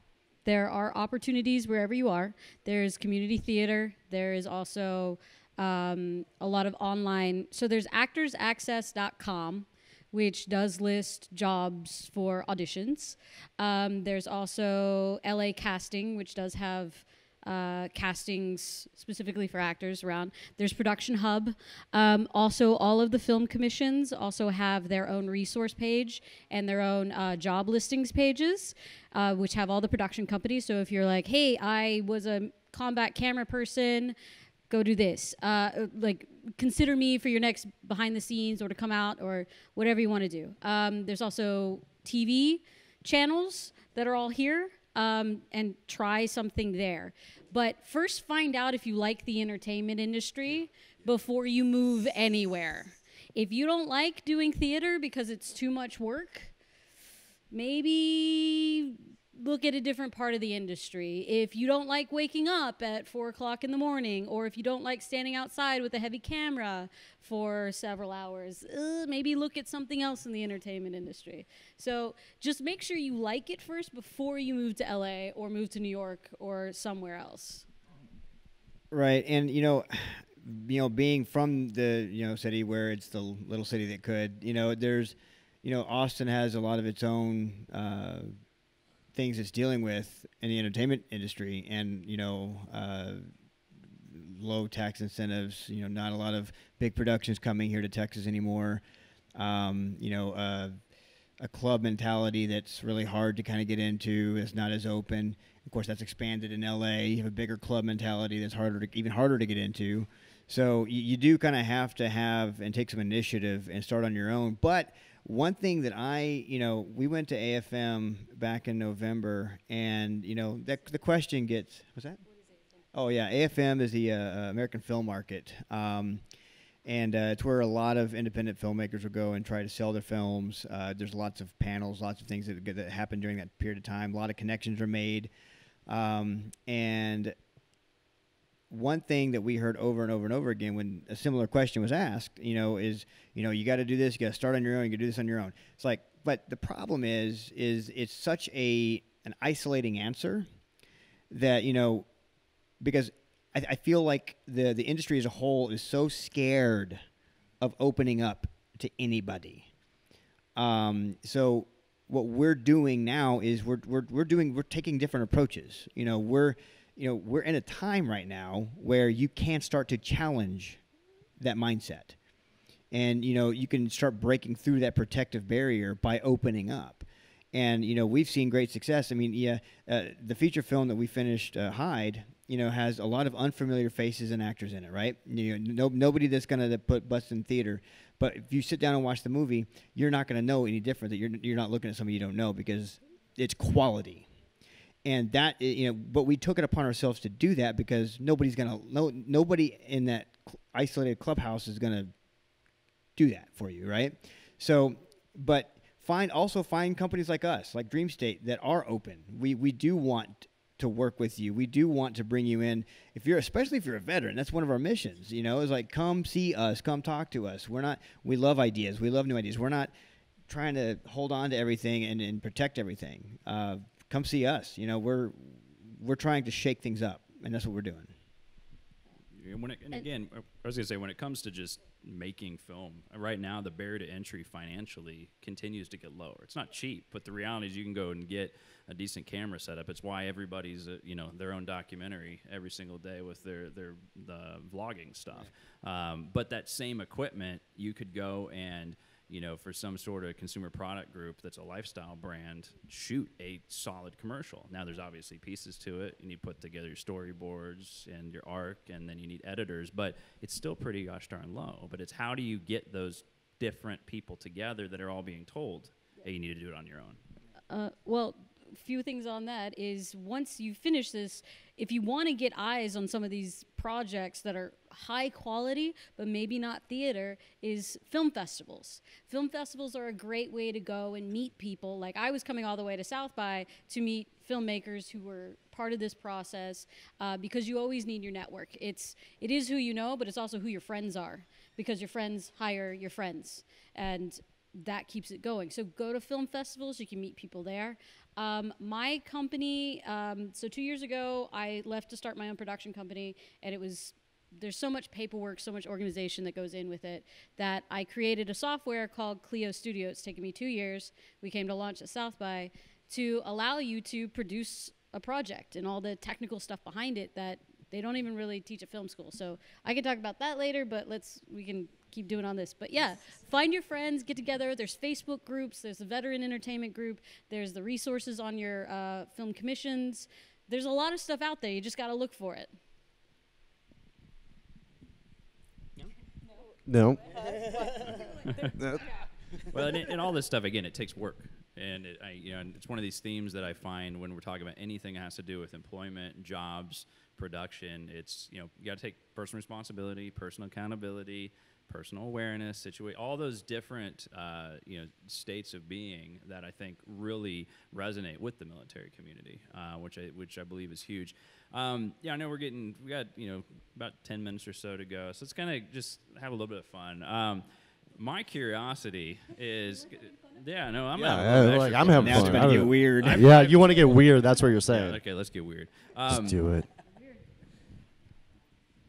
There are opportunities wherever you are. There's community theater. There is also um, a lot of online. So there's actorsaccess.com, which does list jobs for auditions. Um, there's also LA Casting, which does have uh, castings specifically for actors around. There's Production Hub. Um, also, all of the film commissions also have their own resource page and their own uh, job listings pages, uh, which have all the production companies. So if you're like, hey, I was a combat camera person, go do this. Uh, like, consider me for your next behind the scenes or to come out or whatever you want to do. Um, there's also TV channels that are all here um, and try something there. But first, find out if you like the entertainment industry before you move anywhere. If you don't like doing theater because it's too much work, maybe look at a different part of the industry. If you don't like waking up at four o'clock in the morning, or if you don't like standing outside with a heavy camera for several hours, uh, maybe look at something else in the entertainment industry. So just make sure you like it first before you move to LA or move to New York or somewhere else. Right, and you know. You know, being from the you know city where it's the little city that could, you know, there's, you know, Austin has a lot of its own uh, things it's dealing with in the entertainment industry, and you know, uh, low tax incentives. You know, not a lot of big productions coming here to Texas anymore. Um, you know, uh, a club mentality that's really hard to kind of get into. It's not as open. Of course, that's expanded in LA. You have a bigger club mentality that's harder to even harder to get into. So you, you do kind of have to have and take some initiative and start on your own. But one thing that I, you know, we went to AFM back in November, and you know, that the question gets, was that? Oh yeah, AFM is the uh, uh, American Film Market, um, and uh, it's where a lot of independent filmmakers will go and try to sell their films. Uh, there's lots of panels, lots of things that, that happen during that period of time. A lot of connections are made, um, and one thing that we heard over and over and over again when a similar question was asked, you know, is, you know, you got to do this, you got to start on your own, you got to do this on your own. It's like, but the problem is, is it's such a an isolating answer that you know, because I, I feel like the the industry as a whole is so scared of opening up to anybody. Um, so what we're doing now is we're, we're, we're doing we're taking different approaches. You know, we're you know, we're in a time right now where you can't start to challenge that mindset. And, you know, you can start breaking through that protective barrier by opening up. And, you know, we've seen great success. I mean, yeah, uh, the feature film that we finished, uh, Hyde, you know, has a lot of unfamiliar faces and actors in it, right? You know, no, nobody that's going to put butts in theater. But if you sit down and watch the movie, you're not going to know any different that you're, you're not looking at somebody you don't know because it's quality and that you know but we took it upon ourselves to do that because nobody's gonna no nobody in that isolated clubhouse is gonna do that for you right? So but find also find companies like us like dream state that are open. We we do want to work with you. We do want to bring you in. If you're especially if you're a veteran that's one of our missions you know is like come see us come talk to us. We're not we love ideas. We love new ideas. We're not trying to hold on to everything and, and protect everything. Uh, come see us. You know, we're we're trying to shake things up, and that's what we're doing. when it, and And- again, I was gonna say when it comes to just making film, uh, right now the barrier to entry financially continues to get lower. It's not cheap, but the reality is you can go and get a decent camera setup. It's why everybody's uh, you know their own documentary every single day with their their the vlogging stuff. Um, but that same equipment, you could go and you know, for some sort of consumer product group that's a lifestyle brand, shoot a solid commercial. Now, there's obviously pieces to it. You need to put together your storyboards and your arc, and then you need editors, but it's still pretty gosh darn low. But it's how do you get those different people together that are all being told, hey, you need to do it on your own? Uh, well, few things on that is once you finish this, if you want to get eyes on some of these projects that are high quality but maybe not theater, is film festivals. Film festivals are a great way to go and meet people. Like I was coming all the way to South by to meet filmmakers who were part of this process uh, because you always need your network. It's it is who you know, but it's also who your friends are because your friends hire your friends and that keeps it going. So go to film festivals. You can meet people there. Um, my company. Um, so two years ago, I left to start my own production company, and it was there's so much paperwork, so much organization that goes in with it that I created a software called Klio Studio. It's taken me two years. We came to launch at South by to allow you to produce a project and all the technical stuff behind it that they don't even really teach at film school. So I can talk about that later, but let's we can keep doing on this. But yeah, find your friends, get together. There's Facebook groups. There's the veteran entertainment group. There's the resources on your uh, film commissions. There's a lot of stuff out there. You just got to look for it. No. [LAUGHS] [LAUGHS] well, and, it- and all this stuff again, it takes work, and it, I, you know, and it's one of these themes that I find when we're talking about anything that has to do with employment, jobs, production. It's you know you got to take personal responsibility, personal accountability, personal awareness, situate all those different uh, you know states of being that I think really resonate with the military community, uh, which I which I believe is huge. Um, yeah, I know we're getting we got you know about ten minutes or so to go, so let's kind of just have a little bit of fun. Um, my curiosity is, yeah, no, I'm Yeah, having a yeah, like, I'm having Now it's fun. about I to don't- get weird. yeah, you want to get weird. That's what you're Yeah, saying. okay, let's get weird. Just Um, do it.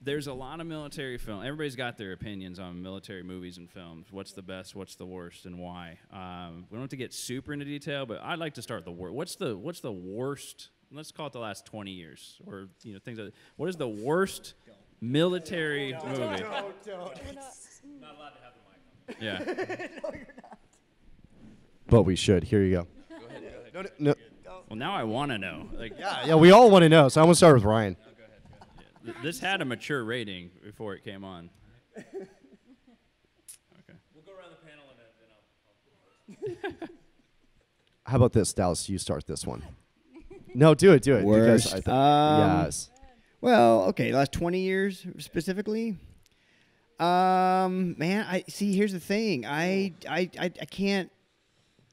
There's a lot of military film. Everybody's got their opinions on military movies and films. What's the best? What's the worst? And why? Um, we don't have to get super into detail, but I'd like to start the worst. What's the What's the worst? Let's call it the last 20 years, or you know things. Like what is the worst military movie? No, no, Not allowed to have the mic. [LAUGHS] Yeah. [LAUGHS] no, you're not. But we should. Here you go. No, no, no. Well, now I want to know. Like, Yeah, yeah, we all want to know. So I'm gonna start with Ryan. Th- this had a mature rating before it came on. Okay. We'll go around the panel and then I'll. [LAUGHS] How about this, Dallas? You start this one. No, do it, do it. because Worst. I thi- Um, yes. Well, okay, last 20 years specifically. Um, man, I see. Here's the thing. I, I, I, I can't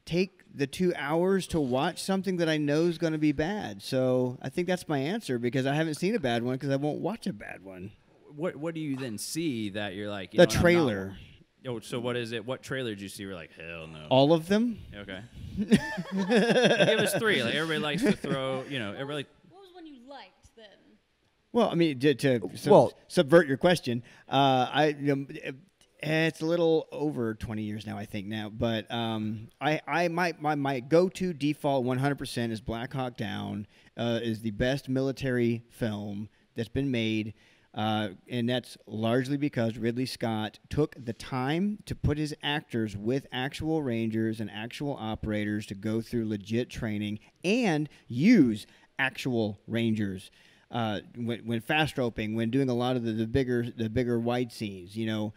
take the two hours to watch something that I know is going to be bad. So I think that's my answer because I haven't seen a bad one because I won't watch a bad one. What What do you then see that you're like? You The know what, not- trailer. Oh, so what is it? What trailer did you see? We're like, hell no. All of them. Okay. [LAUGHS] Give us three. Like everybody likes to throw. You know, everybody. What was one you liked then? Well, I mean, to, to sub- Well- subvert your question, uh, I you know, it's a little over 20 years now, I think now, but um, I, I my, my, my go-to default 100% is Black Hawk Down uh, is the best military film that's been made. Uh, and that's largely because Ridley Scott took the time to put his actors with actual rangers and actual operators to go through legit training and use actual rangers uh, when, when fast roping, when doing a lot of the, the bigger the bigger wide scenes, you know,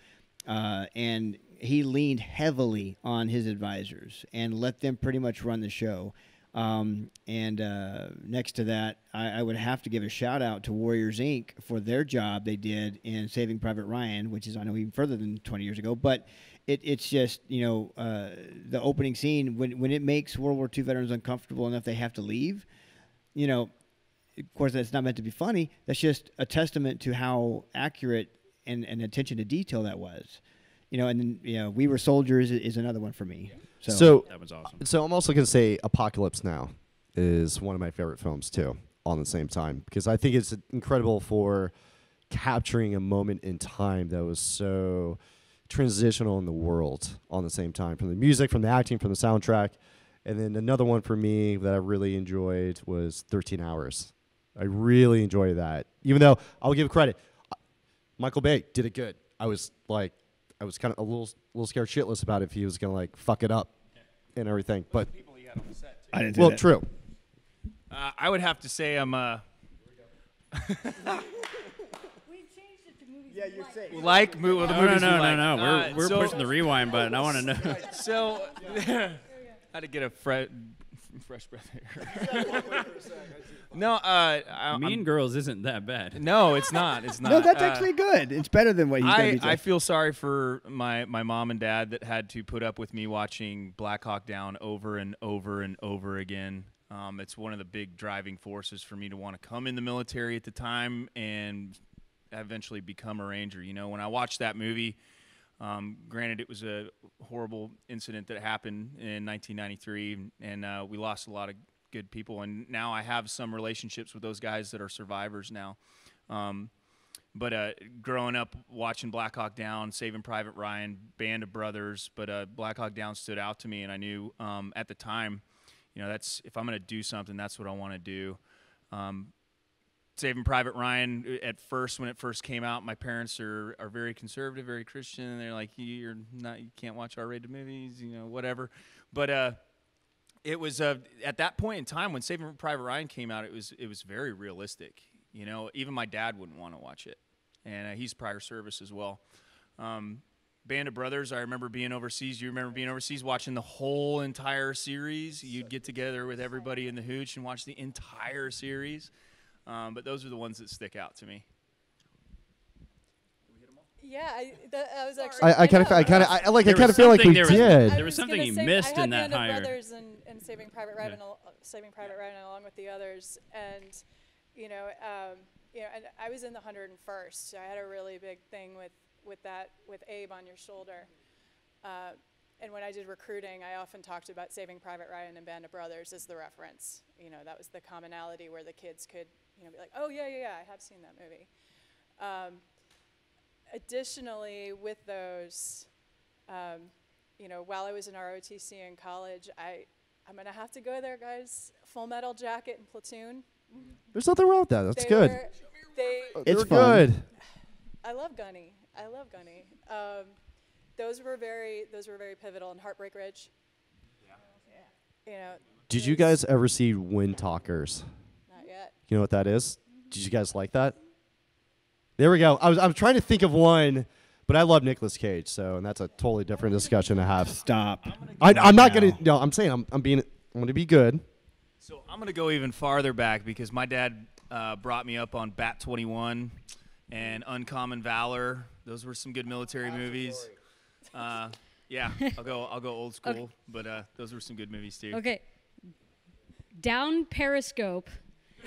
uh, and he leaned heavily on his advisors and let them pretty much run the show. Um, and uh, next to that, I, I would have to give a shout out to Warriors Inc. for their job they did in Saving Private Ryan, which is I know even further than 20 years ago, but it, it's just you know uh, the opening scene when when it makes World War II veterans uncomfortable enough they have to leave, you know, of course that's not meant to be funny. That's just a testament to how accurate and, and attention to detail that was. You know, and then you know, We Were Soldiers is, is another one for me. So, So, That was awesome. so I'm also gonna say Apocalypse Now is one of my favorite films too. On the same time, because I think it's incredible for capturing a moment in time that was so transitional in the world on the same time from the music, from the acting, from the soundtrack. And then another one for me that I really enjoyed was 13 Hours. I really enjoyed that. Even though I'll give credit, Michael Bay did it good. I was like, I was kind of a little, little scared shitless about if he was gonna like fuck it up and everything. But People he had on the set, too. I didn't do well, that. true. Uh, I would have to say I'm uh, Yeah, you're safe. like mo- well, the No, no, movies we no, no, like. no. We're, Uh, we're so, pushing the rewind button. I want to [LAUGHS] know. So, [LAUGHS] how to get a fre- fresh breath here. [LAUGHS] no, uh, I, I'm- mean Girls isn't that bad. no, it's not. It's [LAUGHS] not. No, that's Uh, actually good. It's better than what you. going I, I feel sorry for my, my mom and dad that had to put up with me watching Black Hawk Down over and over and over again. Um, it's one of the big driving forces for me to want to come in the military at the time and eventually become a ranger. You know, when I watched that movie, um, granted it was a horrible incident that happened in 1993, and uh, we lost a lot of good people. And now I have some relationships with those guys that are survivors now. Um, but uh, growing up watching Black Hawk Down, Saving Private Ryan, Band of Brothers, but uh, Black Hawk Down stood out to me, and I knew um, at the time, you know, that's if I'm going to do something, that's what I want to do. Um, Saving Private Ryan uh, at first when it first came out, my parents are, are very conservative, very Christian, they're like, you're not, you can't watch R-rated movies, you know, whatever. But uh, it was uh, at that point in time when Saving Private Ryan came out, it was it was very realistic. You know, even my dad wouldn't want to watch it, and uh, he's prior service as well. Um, Band of Brothers, I remember being overseas. You remember being overseas watching the whole entire series. You'd get together with everybody in the hooch and watch the entire series. Um, but those are the ones that stick out to me. Yeah, I, that, I was actually. I, I kind of. I kind of, I like, I kind of feel like we there was- did. I There was something gonna you missed I had in that Band of hire. Brothers and, and Saving Private Ryan, al- Saving Private Ryan along with the others, and you know, um, you know, and I was in the 101st. So I had a really big thing with with that with Abe on your shoulder. Uh, and when I did recruiting, I often talked about Saving Private Ryan and Band of Brothers as the reference. You know, that was the commonality where the kids could, you know, be like, oh yeah, yeah, yeah, I have seen that movie. Um, additionally, with those, um, you know, while I was in ROTC in college, I, I'm gonna have to go there, guys. Full Metal Jacket and Platoon. There's nothing wrong with that. That's They good. were- they, They It's were fun. good. I love Gunny. I love Gunny. Um, those were very, those were very pivotal. And Heartbreak Ridge. Yeah. You know. Did you guys ever see Wind Talkers? Not yet. You know what that is? Did you guys like that? There we go. I was I'm trying to think of one, but I love Nicolas Cage, so and that's a totally different discussion to have. Stop. I, I'm not gonna. No, I'm saying I'm, I'm being. I'm gonna be good. So I'm gonna go even farther back because my dad uh, brought me up on Bat 21 and Uncommon Valor. Those were some good military movies. Uh, yeah, I'll go. I'll go old [LAUGHS] school, but uh, those were some good movies too. Okay. Down Periscope.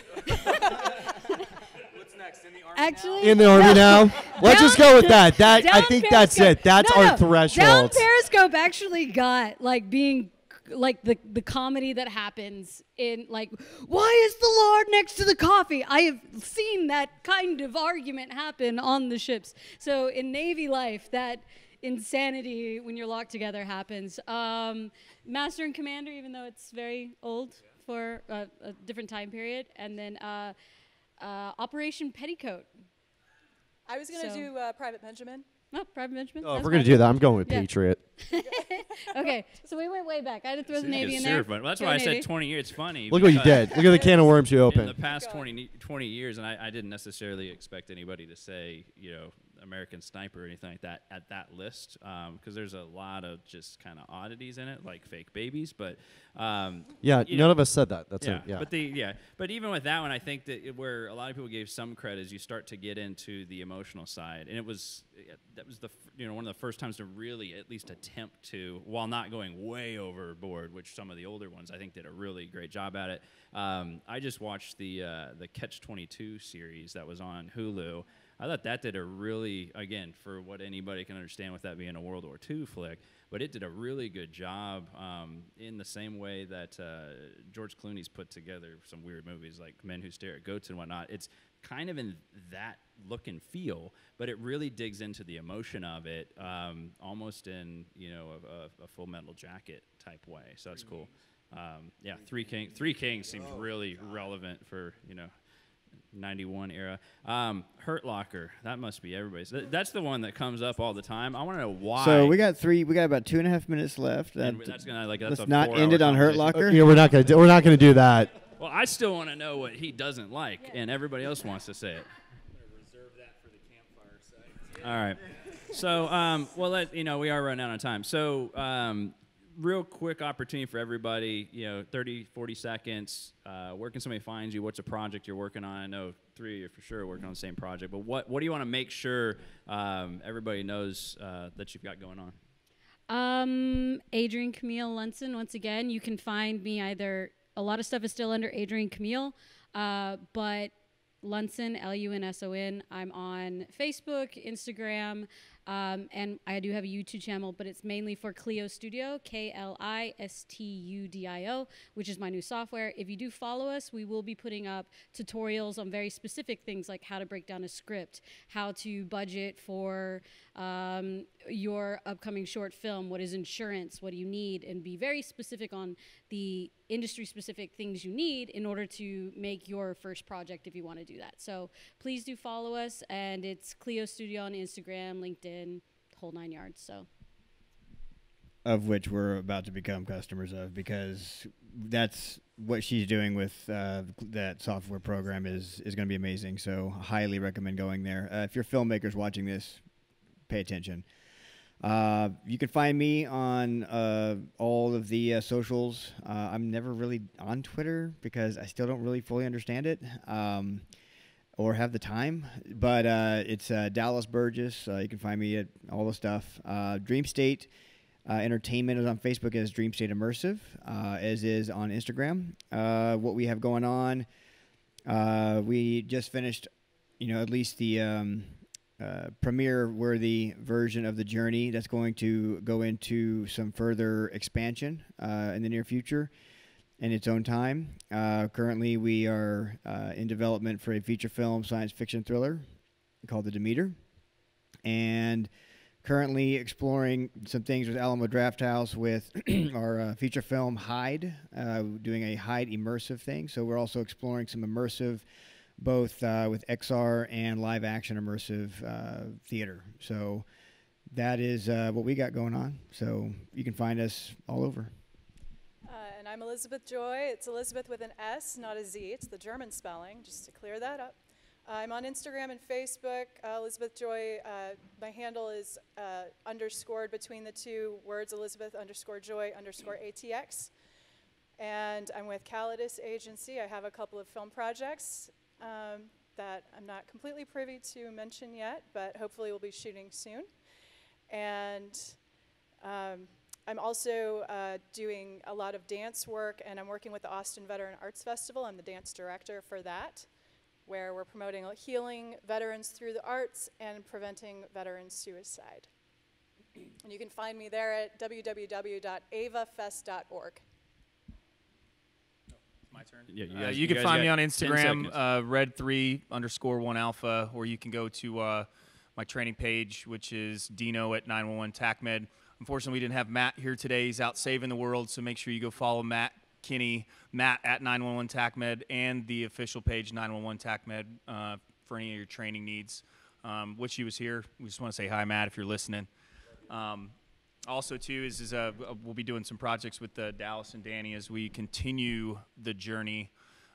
[LAUGHS] What's next in the army? Actually, In the army now. [LAUGHS] Let's just go with that. That I think that's Periscope- it. That's No, our no. Down. Periscope actually got like being like the the comedy that happens in like why is the Lord next to the coffee? I have seen that kind of argument happen on the ships. So in Navy life, that insanity when you're locked together happens. Um, Master and Commander, even though it's very old for a, a different time period, and then uh, uh, Operation Petticoat. I was gonna So- do uh, Private Benjamin. Oh, Private Benjamin. Oh, if That's we're gonna fine. do that, I'm going with Yeah. Patriot. [LAUGHS] okay, so we went way back. I had to throw the Navy in there. Well, that's Go why I Navy. said 20 years. It's funny. Look what you because did. Look at the can of worms you opened. In the opened. past Go 20, 20 years, and I, I didn't necessarily expect anybody to say, you know, American Sniper or anything like that at that list, because there's a lot of just kind of oddities in it, like fake babies. But um, Yeah, none know, of us said that. That's yeah, it. Yeah. But the yeah, but even with that one, I think that it, where a lot of people gave some credit is you start to get into the emotional side, and it was that was the you know one of the first times to really at least attempt to, while not going way overboard, which some of the older ones I think did a really great job at it. Um, I just watched the uh, the Catch Twenty Two series that was on Hulu. I thought that did a really, again, for what anybody can understand with that being a World War II flick, but it did a really good job um, in the same way that uh, George Clooney's put together some weird movies like Men Who Stare at Goats and whatnot. It's kind of in that look and feel, but it really digs into the emotion of it, um, almost in you know a, a, a Full Metal Jacket type way. So that's cool. Um, yeah, Three King, Three Kings seems really relevant for you know 91 era. Um, Hurt Locker, that must be everybody's. Th- that's the one that comes up all the time. I want to know why. So we got three. We got about two and a half minutes left. And That- that's gonna like that's let's a not four-hour end it on Hurt conversation. Locker. Yeah, we're not gonna do, we're not gonna do that. Well, I still want to know what he doesn't like, and everybody else wants to say it. All right. So, um, well, let, you know, we are running out of time. So, um, real quick opportunity for everybody, you know, 30, 40 seconds. Uh, where can somebody find you? What's a project you're working on? I know three of you for sure are working on the same project, but what, what do you want to make sure um, everybody knows uh, that you've got going on? Um, Adrienne Camille Lunson. Once again, you can find me either. A lot of stuff is still under Adrienne Camille, uh, but Lunson, L U N S O N. I'm on Facebook, Instagram, um, and I do have a YouTube channel, but it's mainly for Klio Studio, K L I S T U D I O, which is my new software. If you do follow us, we will be putting up tutorials on very specific things like how to break down a script, how to budget for um, your upcoming short film, what is insurance, what do you need, and be very specific on the industry specific things you need in order to make your first project if you want to do that. So please do follow us, and it's Klio Studio on Instagram, LinkedIn, whole nine yards. So of which we're about to become customers of because that's what she's doing with uh, that software program is is going to be amazing. So highly recommend going there. Uh, if you're filmmakers watching this, pay attention. Uh, you can find me on uh, all of the uh, socials. Uh, I'm never really on Twitter because I still don't really fully understand it. Um, or have the time. But uh, it's uh, Dallas Burgess. Uh, you can find me at all the stuff. Uh, Dream State uh, Entertainment is on Facebook as Dream State Immersive, uh, as is on Instagram. What we have going on, we just finished, you know, at least the um, premiere worthy version of the journey that's going to go into some further expansion in the near future in its own time. Uh, currently, we are uh, in development for a feature film science fiction thriller called The Demeter, and currently exploring some things with Alamo Drafthouse with [CLEARS THROAT] our uh, feature film Hyde, uh, doing a Hyde immersive thing. So we're also exploring some immersive, both uh, with XR and live action immersive uh, theater. So that is what we got going on. So you can find us all over. And I'm Elisabeth Joy. It's Elisabeth with an S, not a Z. It's the German spelling, just to clear that up. I'm on Instagram and Facebook. Uh, Elisabeth Joy. Uh, my handle is uh, underscored between the two words Elisabeth underscore Joy underscore ATX. And I'm with Calidus Agency. I have a couple of film projects um, that I'm not completely privy to mention yet, but hopefully we'll be shooting soon. And um, I'm also uh, doing a lot of dance work, and I'm working with the Austin Veteran Arts Festival. I'm the dance director for that, where we're promoting healing veterans through the arts and preventing veteran suicide. And you can find me there at www.avafest.org. My turn. Yeah, You, you guys- you you can guys find me on Instagram, uh, red3 underscore one alpha, or you can go to uh, my training page, which is Dino at 911 TACMed. Unfortunately, we didn't have Matt here today. He's out saving the world, so make sure you go follow Matt Kinney, Matt at 911 TACMed, and the official page 911 TACMed uh, for any of your training needs. Um, wish he was here. We just want to say hi, Matt, if you're listening. Um, also, too, is, is uh, we'll be doing some projects with uh, Dallas and Danny as we continue the journey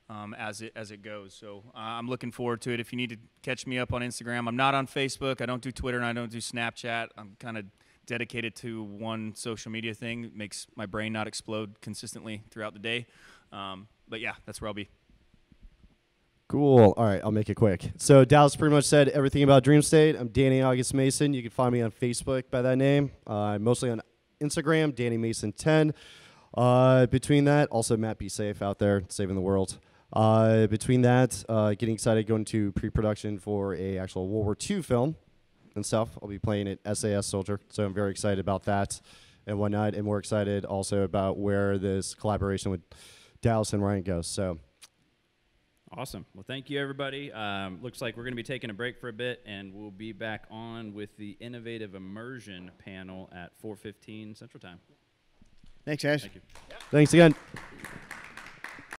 um, as it as it goes. So uh, I'm looking forward to it. If you need to catch me up on Instagram, I'm not on Facebook. I don't do Twitter and I don't do Snapchat. I'm kind of dedicated to one social media thing. Makes my brain not explode consistently throughout the day. Um, but yeah, that's where I'll be. Cool. All right, I'll make it quick. So Dallas pretty much said everything about Dream State. I'm Danny August Mason. You can find me on Facebook by that name. Uh, mostly on Instagram, Danny Mason 10. Uh, between that, also Matt Be Safe out there saving the world. Uh, between that, uh, getting excited going to pre-production for a actual World War II film and stuff. I'll be playing at SAS soldier, so I'm very excited about that and whatnot. And more excited also about where this collaboration with Dallas and Ryan goes. So Awesome. Well, thank you, everybody. Um, looks like we're going to be taking a break for a bit, and we'll be back on with the Innovative Immersion panel at 4:15 Central Time. Thanks, Ash. Thank you. Thanks again.